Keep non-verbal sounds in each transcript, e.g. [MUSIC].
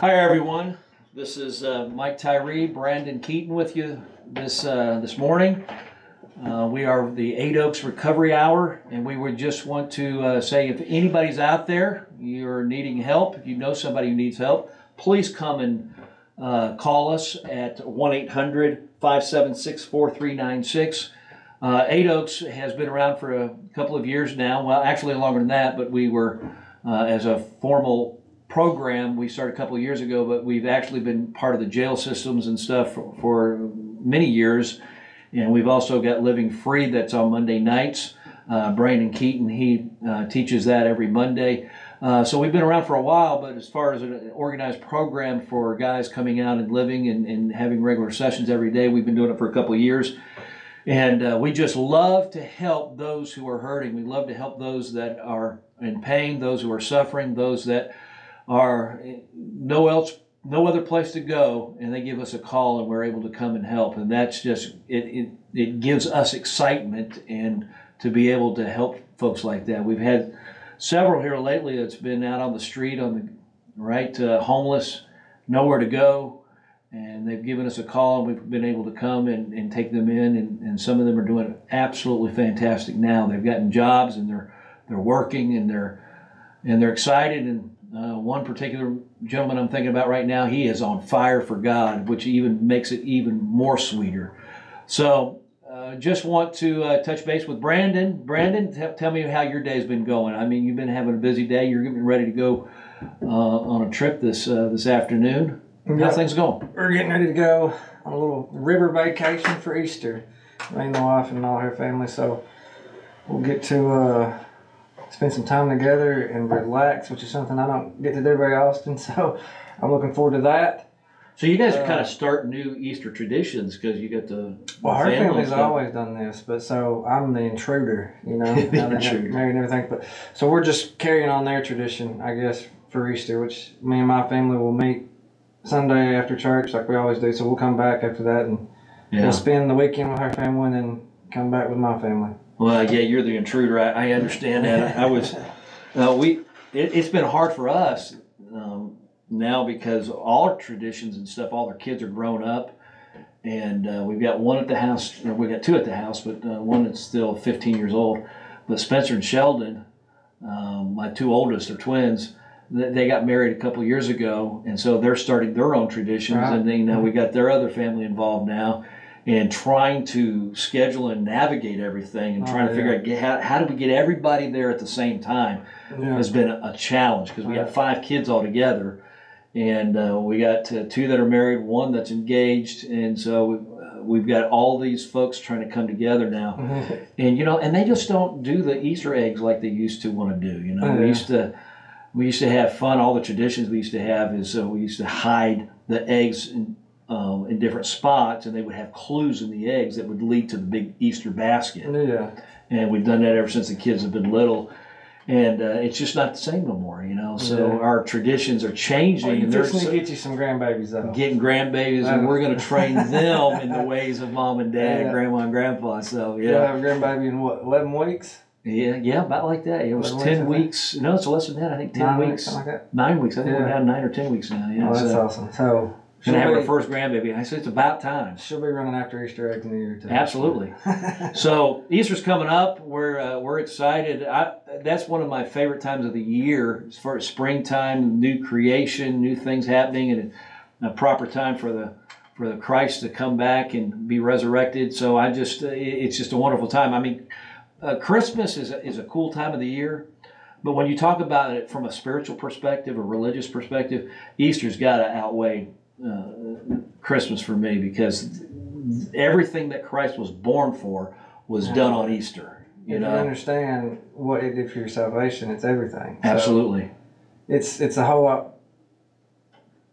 Hi, everyone. This is uh, Mike Tyree, Brandon Keaton with you this uh, this morning. Uh, we are the Eight Oaks Recovery Hour, and we would just want to uh, say if anybody's out there, you're needing help, if you know somebody who needs help, please come and uh, call us at 1 800 576 4396. Uh, Eight Oaks has been around for a couple of years now. Well, actually longer than that, but we were, as a formal program, we started a couple years ago, but we've actually been part of the jail systems and stuff for, for many years. And we've also got Living Free that's on Monday nights. Uh, Brandon Keaton, he uh, teaches that every Monday. Uh, so we've been around for a while, but as far as an organized program for guys coming out and living and, and having regular sessions every day, we've been doing it for a couple years. And uh, we just love to help those who are hurting. We love to help those that are in pain, those who are suffering, those that are no else, no other place to go, and they give us a call, and we're able to come and help. And that's just it. It, it gives us excitement and to be able to help folks like that. We've had several here lately that's been out on the street on the right, uh, homeless, nowhere to go and they've given us a call and we've been able to come and, and take them in and, and some of them are doing absolutely fantastic now they've gotten jobs and they're they're working and they're and they're excited and uh, one particular gentleman i'm thinking about right now he is on fire for god which even makes it even more sweeter. So uh, just want to uh, touch base with brandon. Brandon t- tell me how your day's been going. I mean you've been having a busy day. You're getting ready to go uh, on a trip this uh, this afternoon. How things going? We're getting ready to go on a little river vacation for Easter. Me and the wife and all her family. So we'll get to uh, spend some time together and relax, which is something I don't get to do very often. [LAUGHS] So I'm looking forward to that. So you guys Uh, kind of starting new Easter traditions because you got the Well, her and family's stuff. always done this, but so I'm the intruder, you know, [LAUGHS] The now they got intruder. married and everything. But so we're just carrying on their tradition, I guess, for Easter, which me and my family will meet Sunday after church, like we always do. So we'll come back after that and yeah. we'll spend the weekend with her family and then come back with my family. Well, yeah, you're the intruder. I, I understand that. I was, uh, we. It, it's been hard for us um, now because all our traditions and stuff, all our kids are grown up, and uh, we've got one at the house. Or we got two at the house, but uh, one that's still 15 years old. But Spencer and Sheldon, um, my two oldest, are twins. They they got married a couple years ago, and so they're starting their own traditions. Right. And then you know we got their other family involved now, and trying to schedule and navigate everything, and Oh, trying to figure yeah. out how, how do we get everybody there at the same time Yeah. has been a, a challenge because we got Right. five kids all together, and uh, we got uh, two that are married, one that's engaged, and so uh, we've got all these folks trying to come together now [LAUGHS] and you know, and they just don't do the Easter eggs like they used to want to do. You know, Oh, we yeah. used to we used to have fun. All the traditions we used to have is uh, we used to hide the eggs in, um, in different spots, and they would have clues in the eggs that would lead to the big Easter basket. yeah. And we've done that ever since the kids have been little. And uh, it's just not the same no more, you know. So Yeah. our traditions are changing, Well, you and they're so- to get you some grandbabies though. getting grandbabies, and we're going to train [LAUGHS] them in the ways of mom and dad, Yeah. grandma and grandpa. So You'll yeah, have a grandbaby in what, 11 weeks? yeah, yeah, about like that. It was ten weeks. No, it's less than that. I think ten Nine weeks, like that? nine weeks. I think we're Yeah. down nine or ten weeks now. Yeah, oh, that's so awesome. So she'll gonna have our first grandbaby. I said it's about time. she'll be running after Easter eggs in a year. Absolutely. [LAUGHS] So Easter's coming up. We're uh, we're excited. I, that's one of my favorite times of the year, as far as springtime, new creation, new things happening, and a proper time for the for the Christ to come back and be resurrected. So I just uh, it's just a wonderful time. I mean, uh, Christmas is a, is a cool time of the year. But when you talk about it from a spiritual perspective, a religious perspective, Easter's got to outweigh uh, Christmas for me because everything that Christ was born for was done on Easter. You if you know, understand what it did for your salvation, it's everything. So absolutely. it's it's a whole lot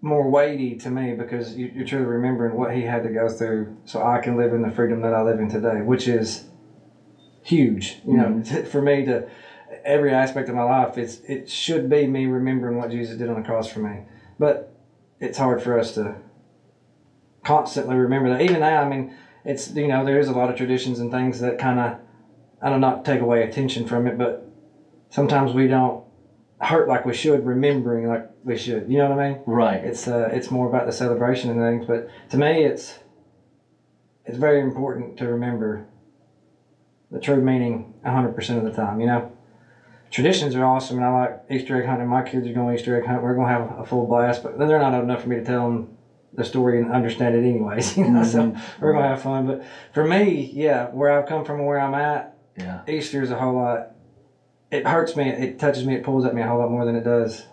more weighty to me because you, you're truly remembering what he had to go through so I can live in the freedom that I live in today, which is huge. You know, Mm-hmm. for me to every aspect of my life, it's it should be me remembering what Jesus did on the cross for me. But it's hard for us to constantly remember that. Even now, I mean, it's you know there is a lot of traditions and things that kind of I don't not take away attention from it, but sometimes we don't hurt like we should, remembering like we should. You know what I mean? Right. It's uh, it's more about the celebration and things. But to me, it's it's very important to remember the true meaning 100% of the time. You know, traditions are awesome, and I like Easter egg hunting. My kids are going Easter egg hunt. We're going to have a full blast, but then they're not old enough for me to tell them the story and understand it anyways. [LAUGHS] You know, so mm-hmm. we're going to have fun. But for me, yeah, where I've come from and where I'm at, Yeah. Easter is a whole lot. It hurts me. It touches me. It pulls at me a whole lot more than it does.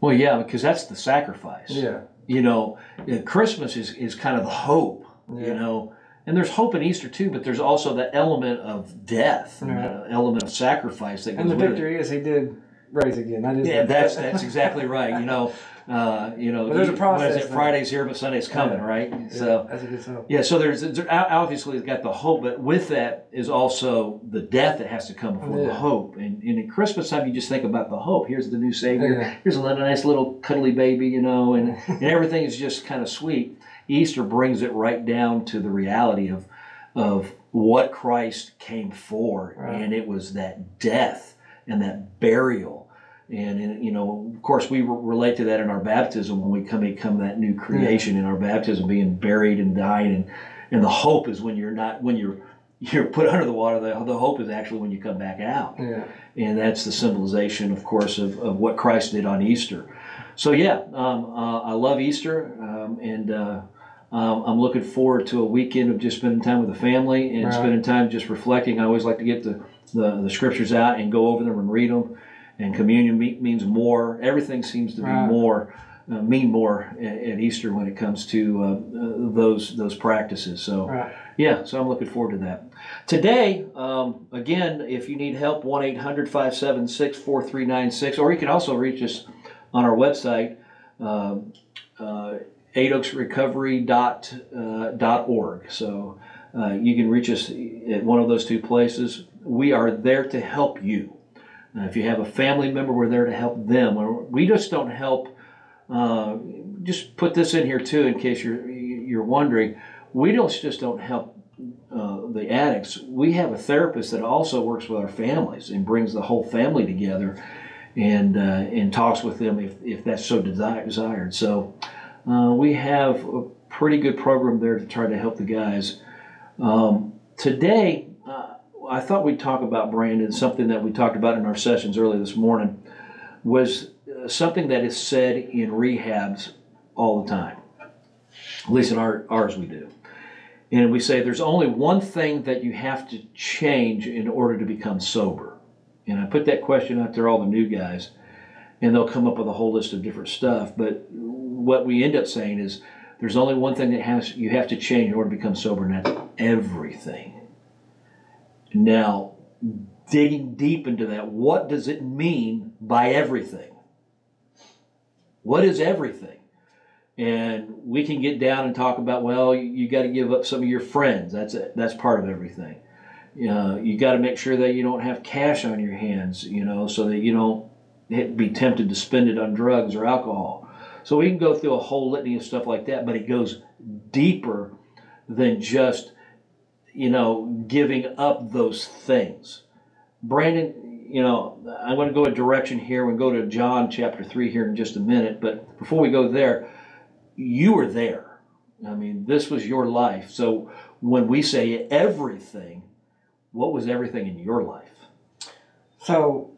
Well, yeah, because that's the sacrifice. Yeah. You know, Christmas is, is kind of the hope, you know, and there's hope in Easter too, but there's also the element of death, and Right. that element of sacrifice that goes And the victory is he did rise again. Yeah, that's [LAUGHS] that's exactly right. You know, uh, you know, But there's a process What is it? Friday's here, but Sunday's coming, Yeah. right? Yeah, So. that's a good song. Yeah, so there's, obviously it's got the hope, but with that is also the death that has to come before the hope. And, and at Christmas time, you just think about the hope. Here's the new Savior. Yeah. Here's a nice little cuddly baby, you know, and, [LAUGHS] and everything is just kind of sweet. Easter brings it right down to the reality of of what Christ came for, Right. and it was that death and that burial. And, and you know, of course, we re- relate to that in our baptism when we come become that new creation in our baptism, being buried and dying, and and the hope is when you're not when you're you're put [LAUGHS] under the water. The, the hope is actually when you come back out Yeah. and that's the symbolization, of course, of, of what Christ did on Easter. So yeah, um, uh, I love Easter, um, and uh, um, I'm looking forward to a weekend of just spending time with the family and Right. spending time just reflecting. I always like to get the, the, the scriptures out and go over them and read them. And communion me- means more. Everything seems to be Right. more, uh, mean more at, at Easter when it comes to uh, uh, those those practices. So. Right. Yeah, so I'm looking forward to that. Today, um, again, if you need help, 1 800 576 4396, or you can also reach us on our website, um, uh. So uh, you can reach us at one of those two places. We are there to help you. Uh, if you have a family member, we're there to help them. We're- just don't help. Uh, just put this in here too, in case you're you're wondering. We don't just don't help uh, the addicts. We have a therapist that also works with our families and brings the whole family together, and and talks with them if, if that's so desired. So uh, we have a pretty good program there to try to help the guys. Um, today, uh, I thought we'd talk about Brandon. Something that we talked about in our sessions early this morning was uh, something that is said in rehabs all the time. At least in our, ours, we do. And we say there's only one thing that you have to change in order to become sober. And I put that question out there, all the new guys, and they'll come up with a whole list of different stuff. But what we end up saying is there's only one thing that has you have to change in order to become sober, and that's everything. Now, digging deep into that, what does it mean by everything? What is everything? And we can get down and talk about, well, you, you got to give up some of your friends. That's it. That's part of everything. Know, you got to make sure that you don't have cash on your hands, you know, so that you don't be tempted to spend it on drugs or alcohol. So we can go through a whole litany of stuff like that, but it goes deeper than just, you know, giving up those things. Brandon, you know, I'm going to go a direction here. We'll go to John chapter 3 here in just a minute. But before we go there, you were there. I mean, this was your life. So when we say everything, what was everything in your life? So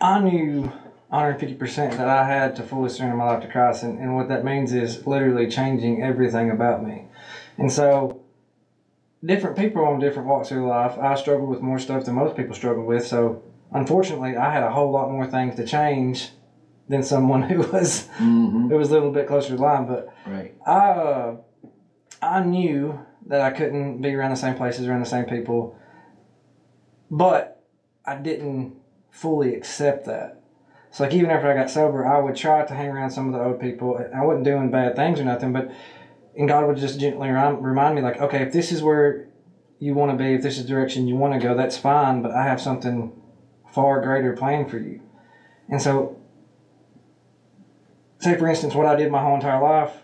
I knew 150% that I had to fully surrender my life to Christ. And, and what that means is literally changing everything about me. And so different people on different walks of life, I struggled with more stuff than most people struggle with. So unfortunately, I had a whole lot more things to change than someone who [LAUGHS] was Mm-hmm. who was a little bit closer to the line. But Right. I uh, I knew that I couldn't be around the same places, around the same people, but I didn't fully accept that. So like even after I got sober, I would try to hang around some of the old people. I wasn't doing bad things or nothing, but and God would just gently remind, remind me like, okay, if this is where you want to be, if this is the direction you want to go, that's fine. But I have something far greater planned for you. And so, say for instance, what I did my whole entire life,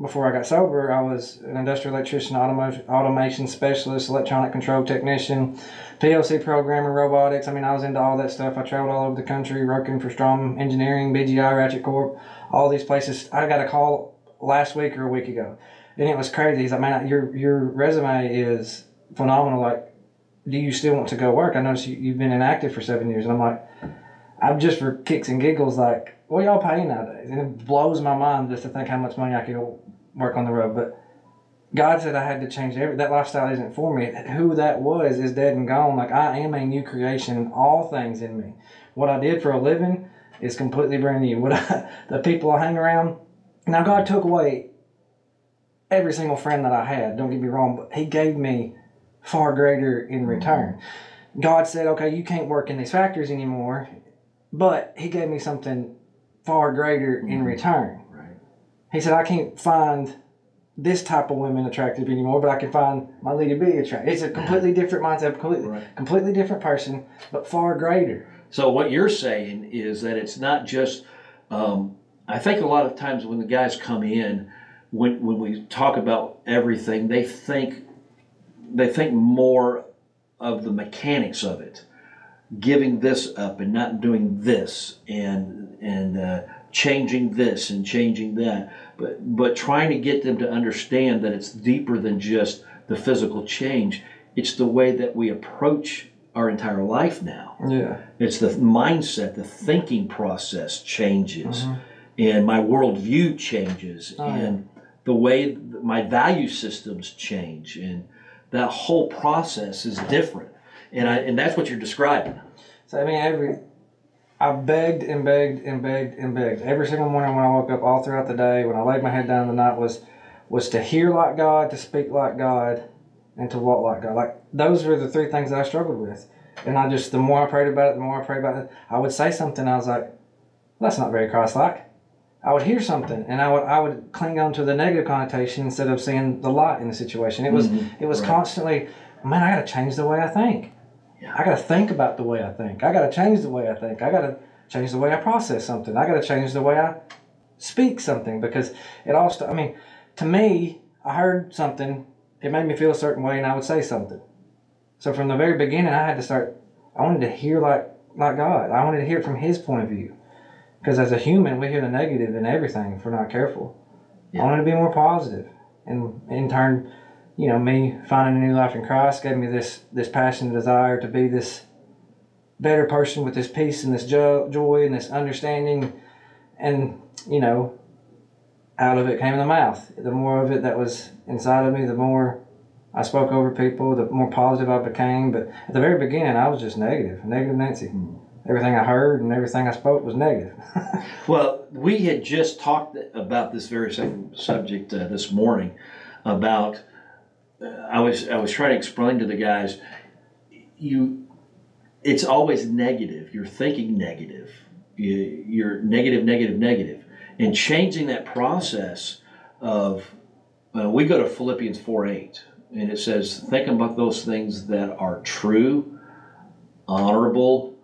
before I got sober, I was an industrial electrician, automation specialist, electronic control technician, PLC programmer, robotics. I mean, I was into all that stuff. I traveled all over the country working for Strom Engineering, BGI, Ratchet Corp, all these places. I got a call last week or a week ago, and it was crazy. He's like, man, your your resume is phenomenal. Like, do you still want to go work? I noticed you, you've been inactive for seven years, and I'm like, I'm just for kicks and giggles, like, what y'all paying nowadays? And it blows my mind just to think how much money I could work on the road. But God said I had to change every that lifestyle isn't for me. Who that was is dead and gone. Like I am a new creation, all things in me. What I did for a living is completely brand new. What [LAUGHS] I, the people I hang around. Now God took away every single friend that I had. Don't get me wrong, but He gave me far greater in mm-hmm. return. God said, "Okay, you can't work in these factories anymore," but He gave me something far greater in return. Right. He said, I can't find this type of women attractive anymore, but I can find my lady B attractive. It's a completely different mindset, completely, Right. completely different person, but far greater. So what you're saying is that it's not just. Um, I think a lot of times when the guys come in, when when we talk about everything, they think they think more of the mechanics of it, giving this up and not doing this, and and uh, changing this and changing that, but but trying to get them to understand that it's deeper than just the physical change. It's the way that we approach our entire life now. Yeah. It's the mindset, the thinking process changes, and my worldview changes, Oh, yeah. and the way my value systems change, and that whole process is different. And I and that's what you're describing. So, I mean, every. I begged and begged and begged and begged every single morning when I woke up, all throughout the day, when I laid my head down in the night, was was to hear like God, to speak like God, and to walk like God. Like those were the three things that I struggled with. And I just, the more I prayed about it, the more I prayed about it, I would say something. I was like, that's not very Christ-like. I would hear something, and I would I would cling on to the negative connotation instead of seeing the light in the situation. It was Mhm. it was Right. constantly, man, I got to change the way I think. Yeah. I got to think about the way I think. I got to change the way I think. I got to change the way I process something. I got to change the way I speak something because it all. St- I mean, to me, I heard something. It made me feel a certain way, and I would say something. So from the very beginning, I had to start. I wanted to hear like like God. I wanted to hear it from His point of view. Because as a human, we hear the negative in everything if we're not careful. Yeah. I wanted to be more positive, and in turn, you know, me finding a new life in Christ gave me this this passion and desire to be this better person with this peace and this jo- joy and this understanding, and you know, out of it came the mouth. The more of it that was inside of me, the more I spoke over people, the more positive I became. But at the very beginning, I was just negative, negative Nancy. Everything I heard and everything I spoke was negative. [LAUGHS] Well, we had just talked about this very same subject uh, this morning. About I was I was trying to explain to the guys, you, it's always negative. You're thinking negative. You, you're negative, negative, negative, and changing that process of. Uh, we go to Philippians four eight, and it says, "Think about those things that are true, honorable,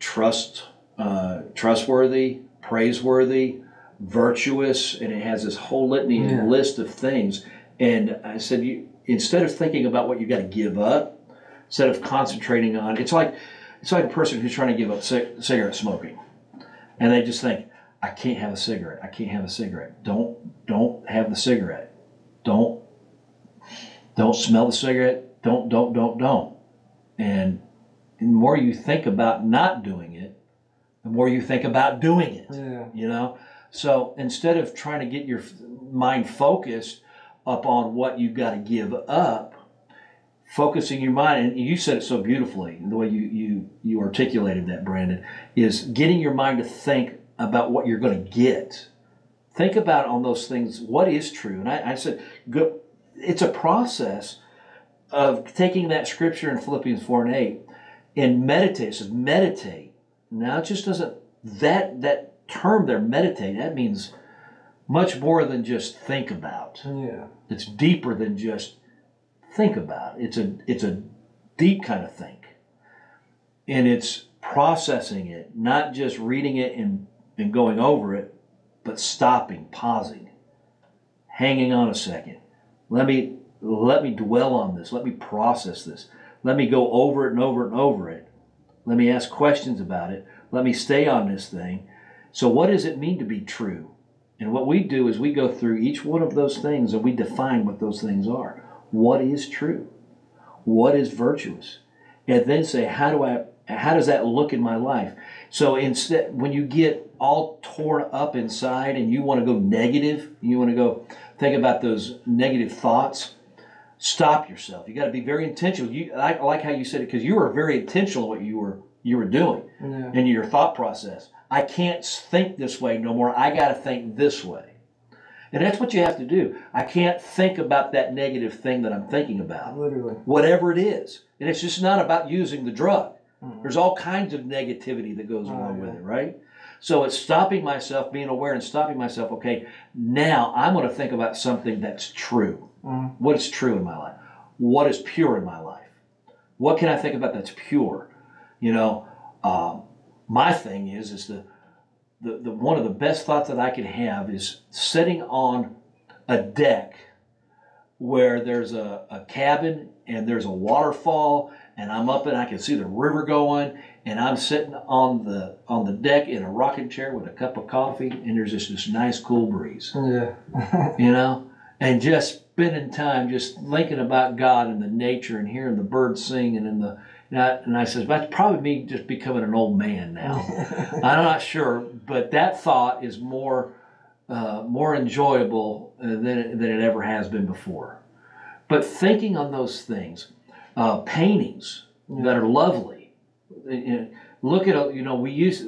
trust, uh, trustworthy, praiseworthy, virtuous," and it has this whole litany Yeah. list of things. And I said, you instead of thinking about what you've got to give up, instead of concentrating on, it's like it's like a person who's trying to give up cig- cigarette smoking, and they just think, "I can't have a cigarette. I can't have a cigarette. Don't don't have the cigarette. Don't don't smell the cigarette. Don't don't don't don't." And the more you think about not doing it, the more you think about doing it yeah. you know so instead of trying to get your mind focused upon what you've got to give up focusing your mind and you said it so beautifully the way you you you articulated that brandon is getting your mind to think about what you're going to get. Think about on those things what is true? And i, I said go, it's a process of taking that scripture in philippians 4 and 8 and meditate. It says meditate. Now it just doesn't that that term there meditate that means much more than just think about. Yeah. It's deeper than just think about it's a it's a deep kind of think and it's processing it not just reading it and, and going over it but stopping pausing hanging on a second. Let me let me dwell on this. Let me process this. Let me go over it and over and over it. Let me ask questions about it. Let me stay on this thing. So, what does it mean to be true? And what we do is we go through each one of those things and we define what those things are. What is true? What is virtuous? And then say, how do I how does that look in my life? So instead when you get all torn up inside and you want to go negative, you want to go think about those negative thoughts, stop yourself. You got to be very intentional. You I like how you said it because you were very intentional in what you were you were doing Yeah. in your thought process. I can't think this way no more. I got to think this way. And that's what you have to do. I can't think about that negative thing that I'm thinking about, Literally. whatever it is. And it's just not about using the drug. Mhm. There's all kinds of negativity that goes Oh, along yeah. with it, right? So it's stopping myself, being aware and stopping myself. Okay, now I'm going to think about something that's true. Mhm. What is true in my life? What is pure in my life? What can I think about that's pure? You know, um, my thing is is the, the the one of the best thoughts that I can have is sitting on a deck where there's a, a cabin and there's a waterfall and I'm up and I can see the river going and I'm sitting on the on the deck in a rocking chair with a cup of coffee and there's just this nice cool breeze Yeah. [LAUGHS] you know, and just spending time just thinking about God and the nature and hearing the birds sing and in the and I, and I says that's probably me just becoming an old man now. [LAUGHS] I'm not sure, but that thought is more uh, more enjoyable uh, than it, than it ever has been before. But thinking on those things, uh, paintings that are lovely. Look at you know we use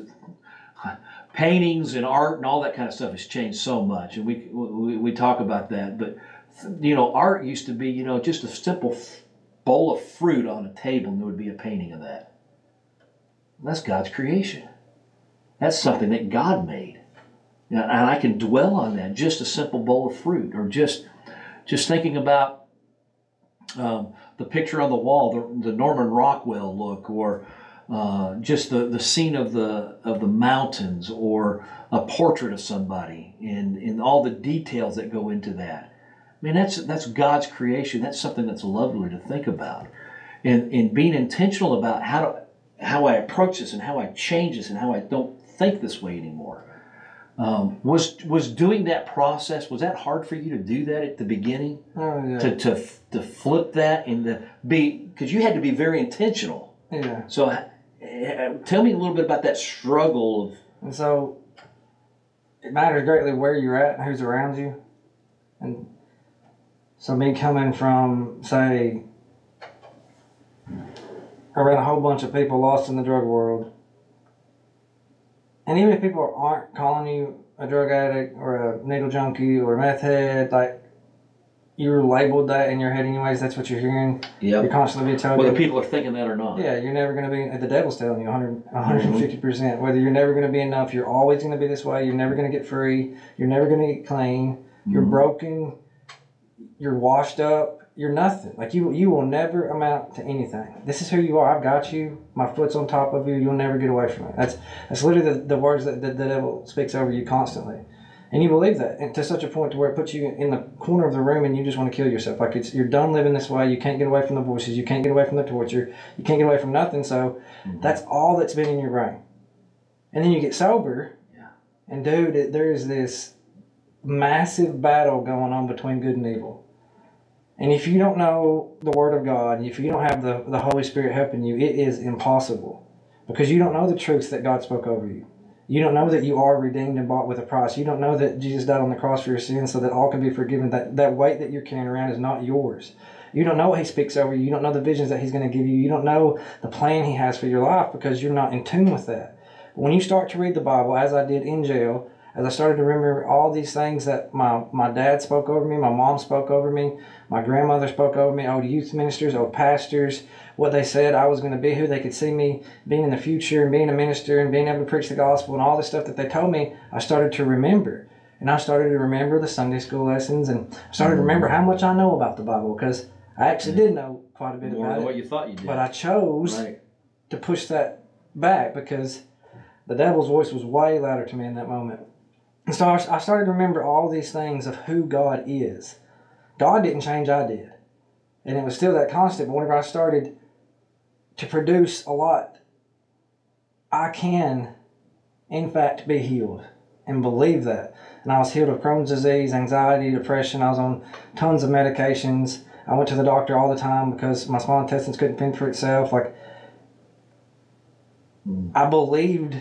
[LAUGHS] paintings and art and all that kind of stuff has changed so much, and we we, we talk about that. But you know, art used to be you know just a simple bowl of fruit on a table, and there would be a painting of that. That's God's creation. That's something that God made. And I can dwell on that. Just a simple bowl of fruit, or just just thinking about um, the picture on the wall, the, the Norman Rockwell look, or uh, just the, the scene of the of the mountains, or a portrait of somebody, and and all the details that go into that. I mean, that's that's God's creation. That's something that's lovely to think about, and and being intentional about how to how I approach this and how I change this and how I don't think this way anymore. Um, was was doing that process was that hard for you to do that at the beginning Oh yeah. to to to flip that and to be because you had to be very intentional. Yeah. So uh, tell me a little bit about that struggle of And so it matters greatly where you're at and who's around you. And so me coming from say around a whole bunch of people lost in the drug world. And even if people aren't calling you a drug addict or a needle junkie or a meth head, like you're labeled that in your head anyways, that's what you're hearing. Yeah. You're constantly being told whether people are thinking that or not. yeah, you're never going to be, the devil's telling you 100, 150%. percent Whether you're never going to be enough, you're always going to be this way, you're never going to get free, you're never going to get clean, you're Mhm. broken, you're washed up, you're nothing. Like you, you will never amount to anything. This is who you are. I've got you. My foot's on top of you. You'll never get away from it. That's that's literally the, the words that the, the devil speaks over you constantly. And you believe that, and to such a point to where it puts you in the corner of the room, and you just want to kill yourself. Like it's you're done living this way. You can't get away from the voices. You can't get away from the torture. You can't get away from nothing. So mm-hmm. that's all that's been in your brain. And then you get sober, Yeah. and dude, it, there is this massive battle going on between good and evil. And if you don't know the Word of God, if you don't have the, the Holy Spirit helping you, it is impossible. Because you don't know the truths that God spoke over you. You don't know that you are redeemed and bought with a price. You don't know that Jesus died on the cross for your sins so that all can be forgiven. That, that weight that you're carrying around is not yours. You don't know what He speaks over you. You don't know the visions that He's going to give you. You don't know the plan He has for your life because you're not in tune with that. When you start to read the Bible, as I did in jail, as I started to remember all these things that my, my dad spoke over me, my mom spoke over me, my grandmother spoke over me, old youth ministers, old pastors, what they said I was going to be, who they could see me being in the future and being a minister and being able to preach the gospel and all the stuff that they told me, I started to remember. And I started to remember the Sunday school lessons and I started to remember how much I know about the Bible because I actually did know quite a bit more about than it. what you thought you did. But I chose right. to push that back because the devil's voice was way louder to me in that moment. And so I I started to remember all these things of who God is. God didn't change, I did. And it was still that constant. But whenever I started to produce a lot, I can, in fact, be healed and believe that. And I was healed of Crohn's disease, anxiety, depression. I was on tons of medications. I went to the doctor all the time because my small intestines couldn't fend for itself. Like, hmm. I believed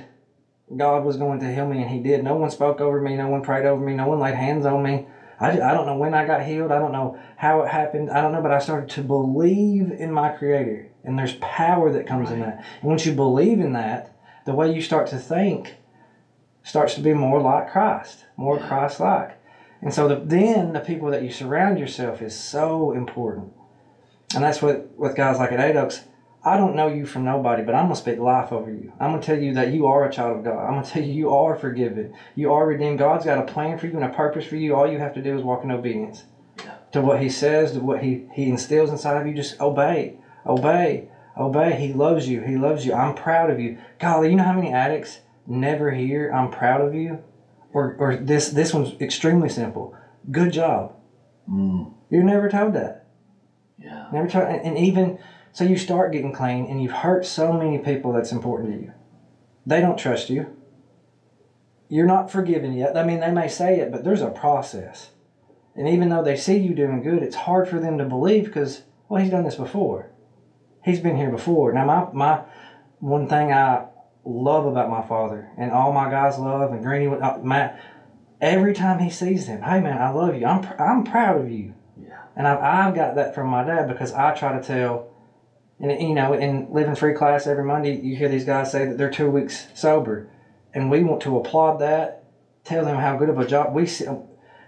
God was going to heal me, and He did. No one spoke over me. No one prayed over me. No one laid hands on me. I, I don't know when I got healed. I don't know how it happened. I don't know, but I started to believe in my Creator, and there's power that comes in that. And once you believe in that, the way you start to think starts to be more like Christ, more Yeah. Christ-like. And so the, then the people that you surround yourself is so important. And that's what with guys like at Oaks, I don't know you from nobody, but I'm gonna speak life over you. I'm gonna tell you that you are a child of God. I'm gonna tell you you are forgiven. You are redeemed. God's got a plan for you and a purpose for you. All you have to do is walk in obedience to what He says, to what He He instills inside of you. Just obey, obey, obey. He loves you. He loves you. I'm proud of you. Golly, you know how many addicts never hear "I'm proud of you," or or this this one's extremely simple. Good job. Mm, You're never told that. yeah. Never told, and, and even so, you start getting clean, and you've hurt so many people that's important to you. They don't trust you. You're not forgiven yet. I mean, they may say it, but there's a process. And even though they see you doing good, it's hard for them to believe because, well, he's done this before. He's been here before. Now, my, my one thing I love about my father, and all my guys love, and Greeny, uh, Matt, every time he sees them, hey man, I love you. I'm, pr- I'm proud of you. Yeah. And I've, I've got that from my dad because I try to tell, and you know, in living free class every Monday, you hear these guys say that they're two weeks sober, and we want to applaud that, tell them how good of a job we. see.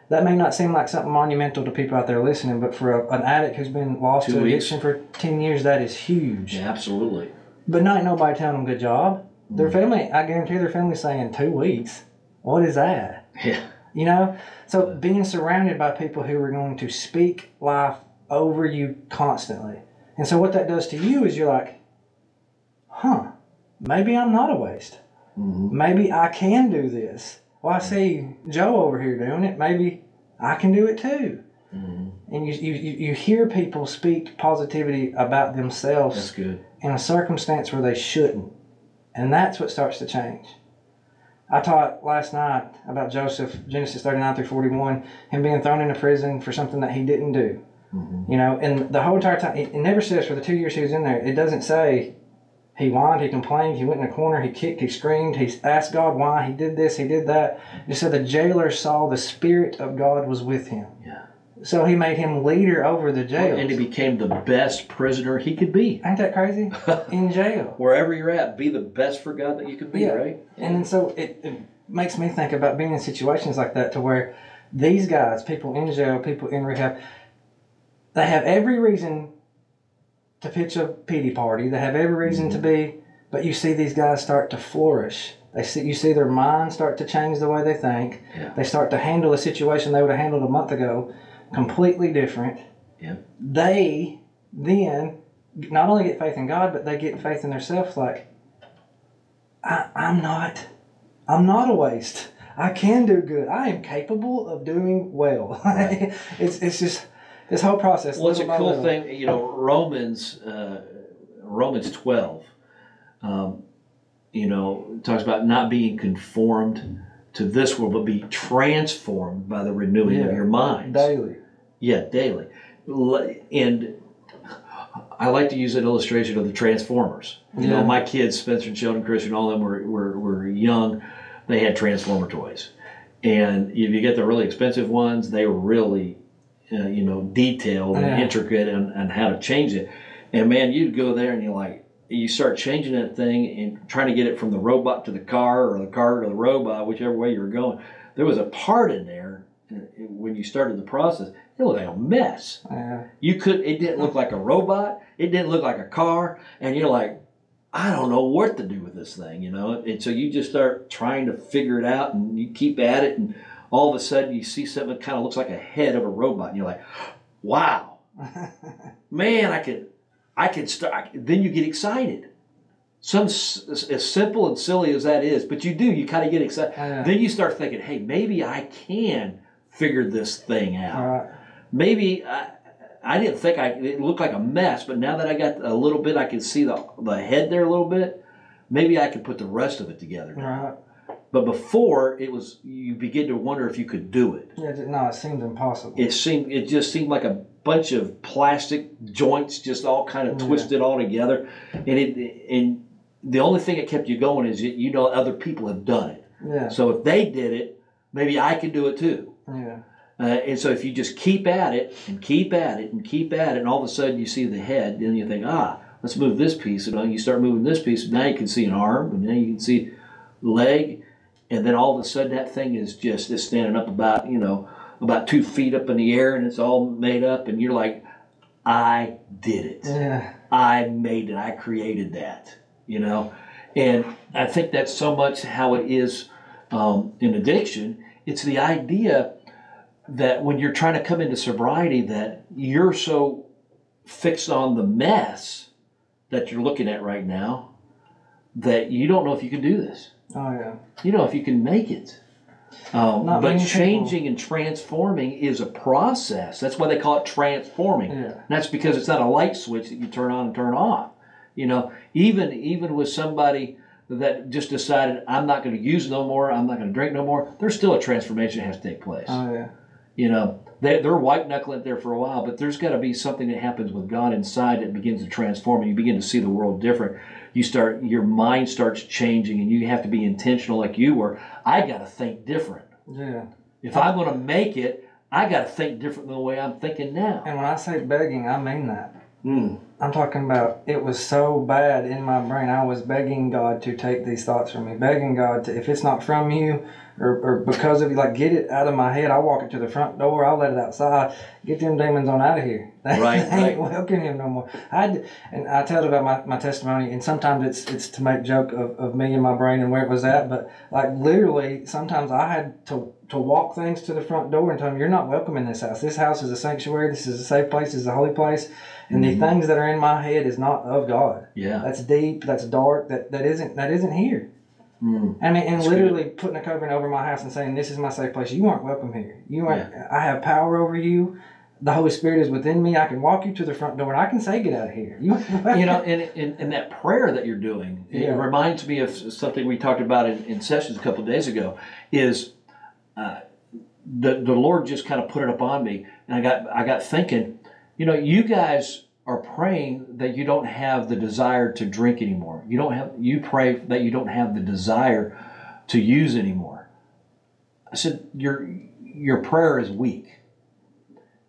That may not seem like something monumental to people out there listening, but for a, an addict who's been lost Two to weeks. addiction for ten years, that is huge. Yeah, absolutely. But not nobody telling them good job. Their Mm. family, I guarantee, their family saying two weeks. What is that? Yeah. You know? So being surrounded by people who are going to speak life over you constantly. And so what that does to you is you're like, huh, maybe I'm not a waste. hmm Maybe I can do this. Well, I see Joe over here doing it. Maybe I can do it too. hmm And you, you, you hear people speak positivity about themselves That's good. in a circumstance where they shouldn't. And that's what starts to change. I taught last night about Joseph, Genesis 39 through 41, him being thrown into prison for something that he didn't do. Hmm You know, and the whole entire time, it, never says for the two years he was in there, it doesn't say he whined, he complained, he went in a corner, he kicked, he screamed, he asked God why, he did this, he did that. It said the jailer saw the Spirit of God was with him. Yeah. So he made him leader over the jail. And he became the best prisoner he could be. Ain't that crazy? [LAUGHS] In jail. Wherever you're at, be the best for God that you can be, Yeah. right? And then so it, it makes me think about being in situations like that to where these guys, people in jail, people in rehab, they have every reason to pitch a pity party. They have every reason to mm-hmm. be, but you see these guys start to flourish. They see you see their minds start to change the way they think. Yeah. They start to handle a situation they would have handled a month ago completely different. Yeah. They then not only get faith in God, but they get faith in themselves. Like, I, I'm not, I'm not a waste. I can do good. I am capable of doing well. [LAUGHS] Right. it's it's just this whole process. Well, it's a cool little. thing, you know. Romans, uh, Romans twelve, um, you know, talks about not being conformed to this world, but be transformed by the renewing Yeah. of your mind. daily. Yeah, daily. And I like to use an illustration of the Transformers. You know, my kids, Spencer and Sheldon, Christian, all of them were, were, were young. They had Transformer toys. And if you get the really expensive ones, they really, uh, you know, detailed Yeah. and intricate and, and how to change it. And man, you'd go there and you're like, you start changing that thing and trying to get it from the robot to the car or the car to the robot, whichever way you were going. There was a part in there uh, when you started the process. It was a mess. Yeah. You could. It didn't look like a robot. It didn't look like a car. And you're like, I don't know what to do with this thing, you know. And so you just start trying to figure it out, and you keep at it, and all of a sudden you see something that kind of looks like a head of a robot, and you're like, [GASPS] Wow, [LAUGHS] man, I could, I could start. Then you get excited. Some as simple and silly as that is, but you do. You kind of get excited. Oh, yeah. Then you start thinking, "Hey, maybe I can figure this thing out. Right. Maybe I, I didn't think I it looked like a mess, but now that I got a little bit, I can see the the head there a little bit. Maybe I can put the rest of it together. now. Right. But before, it was you begin to wonder if you could do it. Yeah. No, it seems impossible. It seemed it just seemed like a bunch of plastic joints, just all kind of Yeah. twisted all together, and it and the only thing that kept you going is that you know other people have done it. yeah. So if they did it, maybe I can do it too. Yeah. Uh, and so if you just keep at it and keep at it and keep at it, and all of a sudden you see the head, then you think, ah, let's move this piece, and then you start moving this piece, and now you can see an arm, and now you can see leg, and then all of a sudden that thing is just it's standing up about you know about two feet up in the air, and it's all made up, and you're like, I did it. Yeah. I made it. I created that. You know, and I think that's so much how it is um, in addiction. It's the idea that when you're trying to come into sobriety, that you're so fixed on the mess that you're looking at right now that you don't know if you can do this. Oh yeah. You know if you can make it. Um, but people- changing and transforming is a process. That's why they call it transforming. Yeah. And that's because it's not a light switch that you turn on and turn off. You know, even even with somebody that just decided I'm not going to use no more, I'm not going to drink no more, there's still a transformation that has to take place. Oh yeah. You know, they, they're white knuckling it there for a while, but there's got to be something that happens with God inside that begins to transform, and you begin to see the world different. You start, your mind starts changing, and you have to be intentional, like you were. I got to think different. Yeah. If I'm going to make it, I got to think different than the way I'm thinking now. And when I say begging, I mean that. Mm. I'm talking about it was so bad in my brain. I was begging God to take these thoughts from me, begging God to, if it's not from you or, or because of you, like get it out of my head. I walk it to the front door. I'll let it outside. Get them demons on out of here. [LAUGHS] They Right, ain't right. welcome him no more. I and I tell about my, my testimony, and sometimes it's it's to make joke of, of me and my brain and where it was at. But like literally, sometimes I had to to walk things to the front door and tell them, "You're not welcome in this house. This house is a sanctuary. This is a safe place. This is a holy place." And the mm-hmm. things that are in my head is not of God. Yeah. That's deep. That's dark. That that isn't that isn't here. Mm. I mean, and That's literally putting a covering over my house and saying, "This is my safe place. You aren't welcome here. You aren't. I have power over you. The Holy Spirit is within me. I can walk you to the front door and I can say, "Get out of here." You, [LAUGHS] you know, and, and, and that prayer that you're doing, it Yeah. reminds me of something we talked about in, in sessions a couple of days ago. Is uh, the the Lord just kind of put it upon me, and I got I got thinking, you know, you guys are praying that you don't have the desire to drink anymore. You don't have you pray that you don't have the desire to use anymore. I said your your prayer is weak.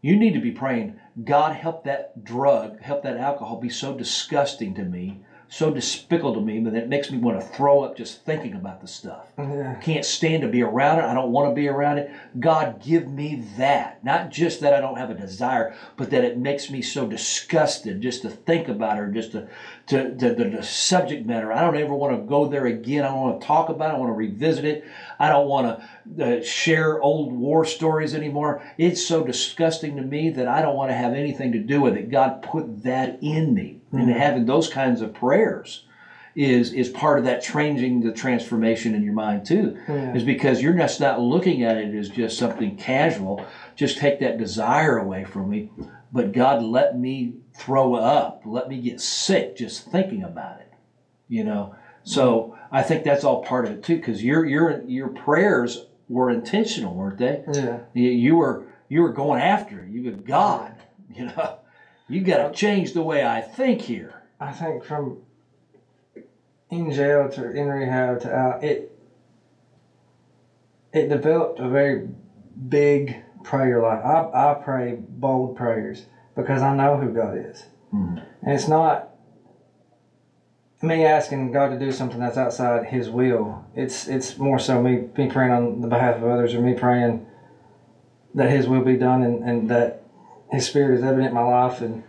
You need to be praying, God, help that drug, help that alcohol be so disgusting to me, so despicable to me that it makes me want to throw up just thinking about the stuff. yeah, Can't stand to be around it. I don't want to be around it. God, give me that. Not just that I don't have a desire, but that it makes me so disgusted just to think about it or just to, to, to, the the subject matter. I don't ever want to go there again. I don't want to talk about it. I want to revisit it. I don't want to uh, share old war stories anymore. It's so disgusting to me that I don't want to have anything to do with it. God put that in me. And hmm. having those kinds of prayers is is part of that changing the transformation in your mind too. Yeah. is because you're just not looking at it as just something casual. Just take that desire away from me. But god let me throw up. Let me get sick just thinking about it you know? So i think that's all part of it too because your your your prayers were intentional weren't they? Yeah. you, you were you were going after it. you were god [LAUGHS] you know you got to change the way i think here I think from in jail to in rehab to out, it it developed a very big prayer life. I, I pray bold prayers because I know who God is. Mhm. And it's not me asking God to do something that's outside his will. It's it's more so me, me praying on the behalf of others or me praying that his will be done and, and that his spirit is evident in my life and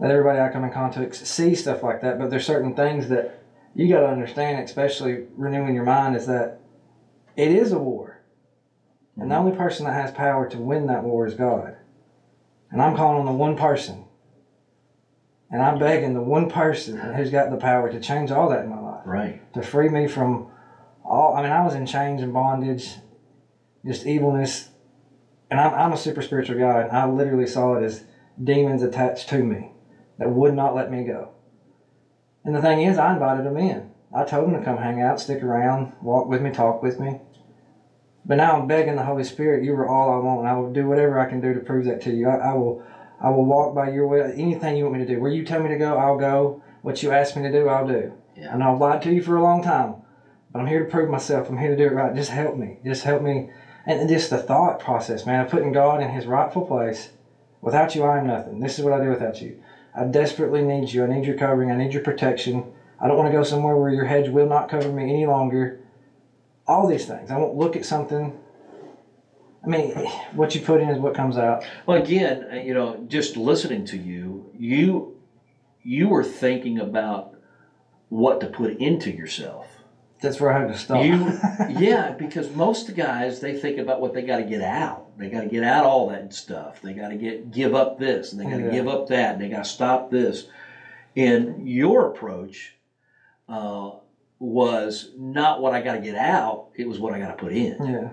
let everybody I come in contact see stuff like that. But there's certain things that you got to understand, especially renewing your mind, is that it is a war, and the only person that has power to win that war is God. And I'm calling on the one person And I'm begging the one person who's got the power to change all that in my life, Right. to free me from all. I mean, I was in chains and bondage, just evilness. And I'm, I'm a super spiritual guy, and I literally saw it as demons attached to me that would not let me go. And the thing is, I invited them in. I told them to come hang out, stick around, walk with me, talk with me. But now I'm begging the Holy Spirit, you are all I want, and I will do whatever I can do to prove that to you. I, I will I will walk by your way. Anything you want me to do. Where you tell me to go, I'll go. What you ask me to do, I'll do. Yeah. I know I've lied to you for a long time, but I'm here to prove myself. I'm here to do it right. Just help me. Just help me. And just the thought process, man, of putting God in his rightful place. Without you, I am nothing. This is what I do without you. I desperately need you. I need your covering. I need your protection. I don't want to go somewhere where your hedge will not cover me any longer. All these things. I won't look at something. I mean, what you put in is what comes out. Well, again, uh, you know, just listening to you, you you were thinking about what to put into yourself. That's where I had to stop. You, [LAUGHS] yeah, because most guys they think about what they got to get out. They got to get out all that stuff. They got to get give up this, and they got to Yeah. give up that, and they got to stop this. And your approach uh, was not what I got to get out; it was what I got to put in. yeah.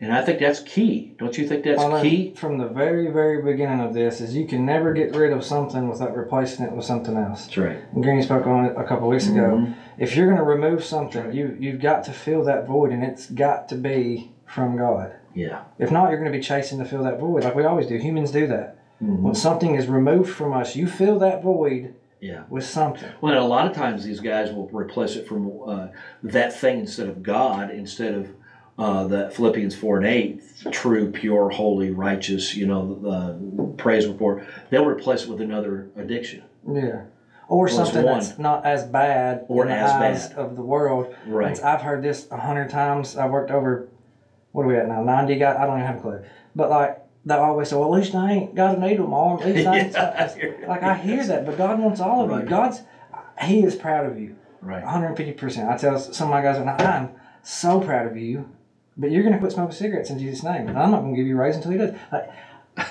And I think that's key. Don't you think that's learned key? from the very, very beginning of this is you can never get rid of something without replacing it with something else. That's right. And Greeny spoke on it a couple weeks ago. If you're going to remove something, you you've got to fill that void, and it's got to be from God. Yeah. If not, you're going to be chasing to fill that void, like we always do. Humans do that. Mhm. When something is removed from us, you fill that void Yeah. with something. Well, a lot of times these guys will replace it from uh, that thing instead of God, instead of uh, the Philippians 4 and 8, true, pure, holy, righteous, you know, the praise report. They'll replace it with another addiction. Yeah. Or something one. that's not as bad Or in the as eyes bad. of the world. Right. It's- I've heard this a hundred times. I've worked over, what are we at now? 90 guys? I don't even have a clue. But like, they always say, well, at least I ain't got to need them all. At least I [LAUGHS] ain't. Yeah, I hear. Like, I hear that, but God wants all of Right. you. God's, He is proud of you. Right. 150%. I tell some of my guys, I'm so proud of you, but you're going to quit smoking cigarettes in Jesus' name. And I'm not going to give you a raise until He does. Like,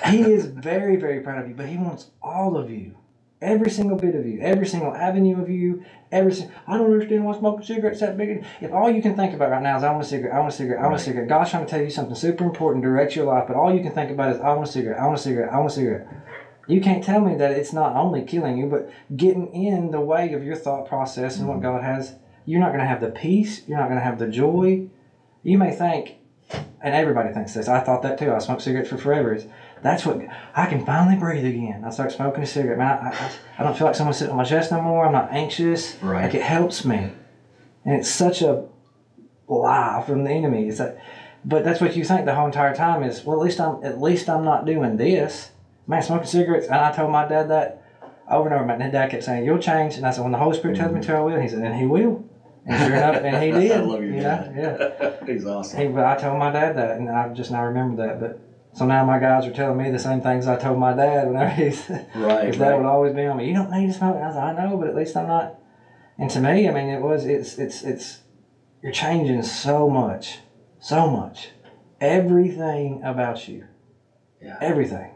he is [LAUGHS] very, very proud of you, but He wants all of you. Every single bit of you, every single avenue of you, every single. I don't understand why smoking cigarettes that big. If all you can think about right now is I want a cigarette, I want a cigarette, I want a cigarette. God's trying to tell you something super important, direct your life, but all you can think about is I want a cigarette, I want a cigarette, I want a cigarette. You can't tell me that it's not only killing you, but getting in the way of your thought process and what mm-hmm. God has. You're not going to have the peace. You're not going to have the joy. You may think, and everybody thinks this. I thought that too. I smoked cigarettes for forever. Is that's what I can finally breathe again. I start smoking a cigarette. Man, I, I, I don't feel like someone's sitting on my chest no more. I'm not anxious. Right. Like it helps me, and it's such a lie from the enemy. It's like, but that's what you think the whole entire time is. Well, at least I'm at least I'm not doing this. Man, smoking cigarettes, and I told my dad that over and over. My dad kept saying, "You'll change," and I said, "When the Holy Spirit tells me mm-hmm. to, I will." He said, "And He will." And sure enough, and he [LAUGHS] did. I love your you dad. know? Yeah. [LAUGHS] He's awesome. He, but I told my dad that, and I just now remember that. But so now my guys are telling me the same things I told my dad whenever he's. [LAUGHS] Right. His dad would always be on me. You don't need to smoke. I said, I know, but at least I'm not. And to me, I mean, it was. It's. It's. It's. You're changing so much, so much, everything about you, Yeah. everything.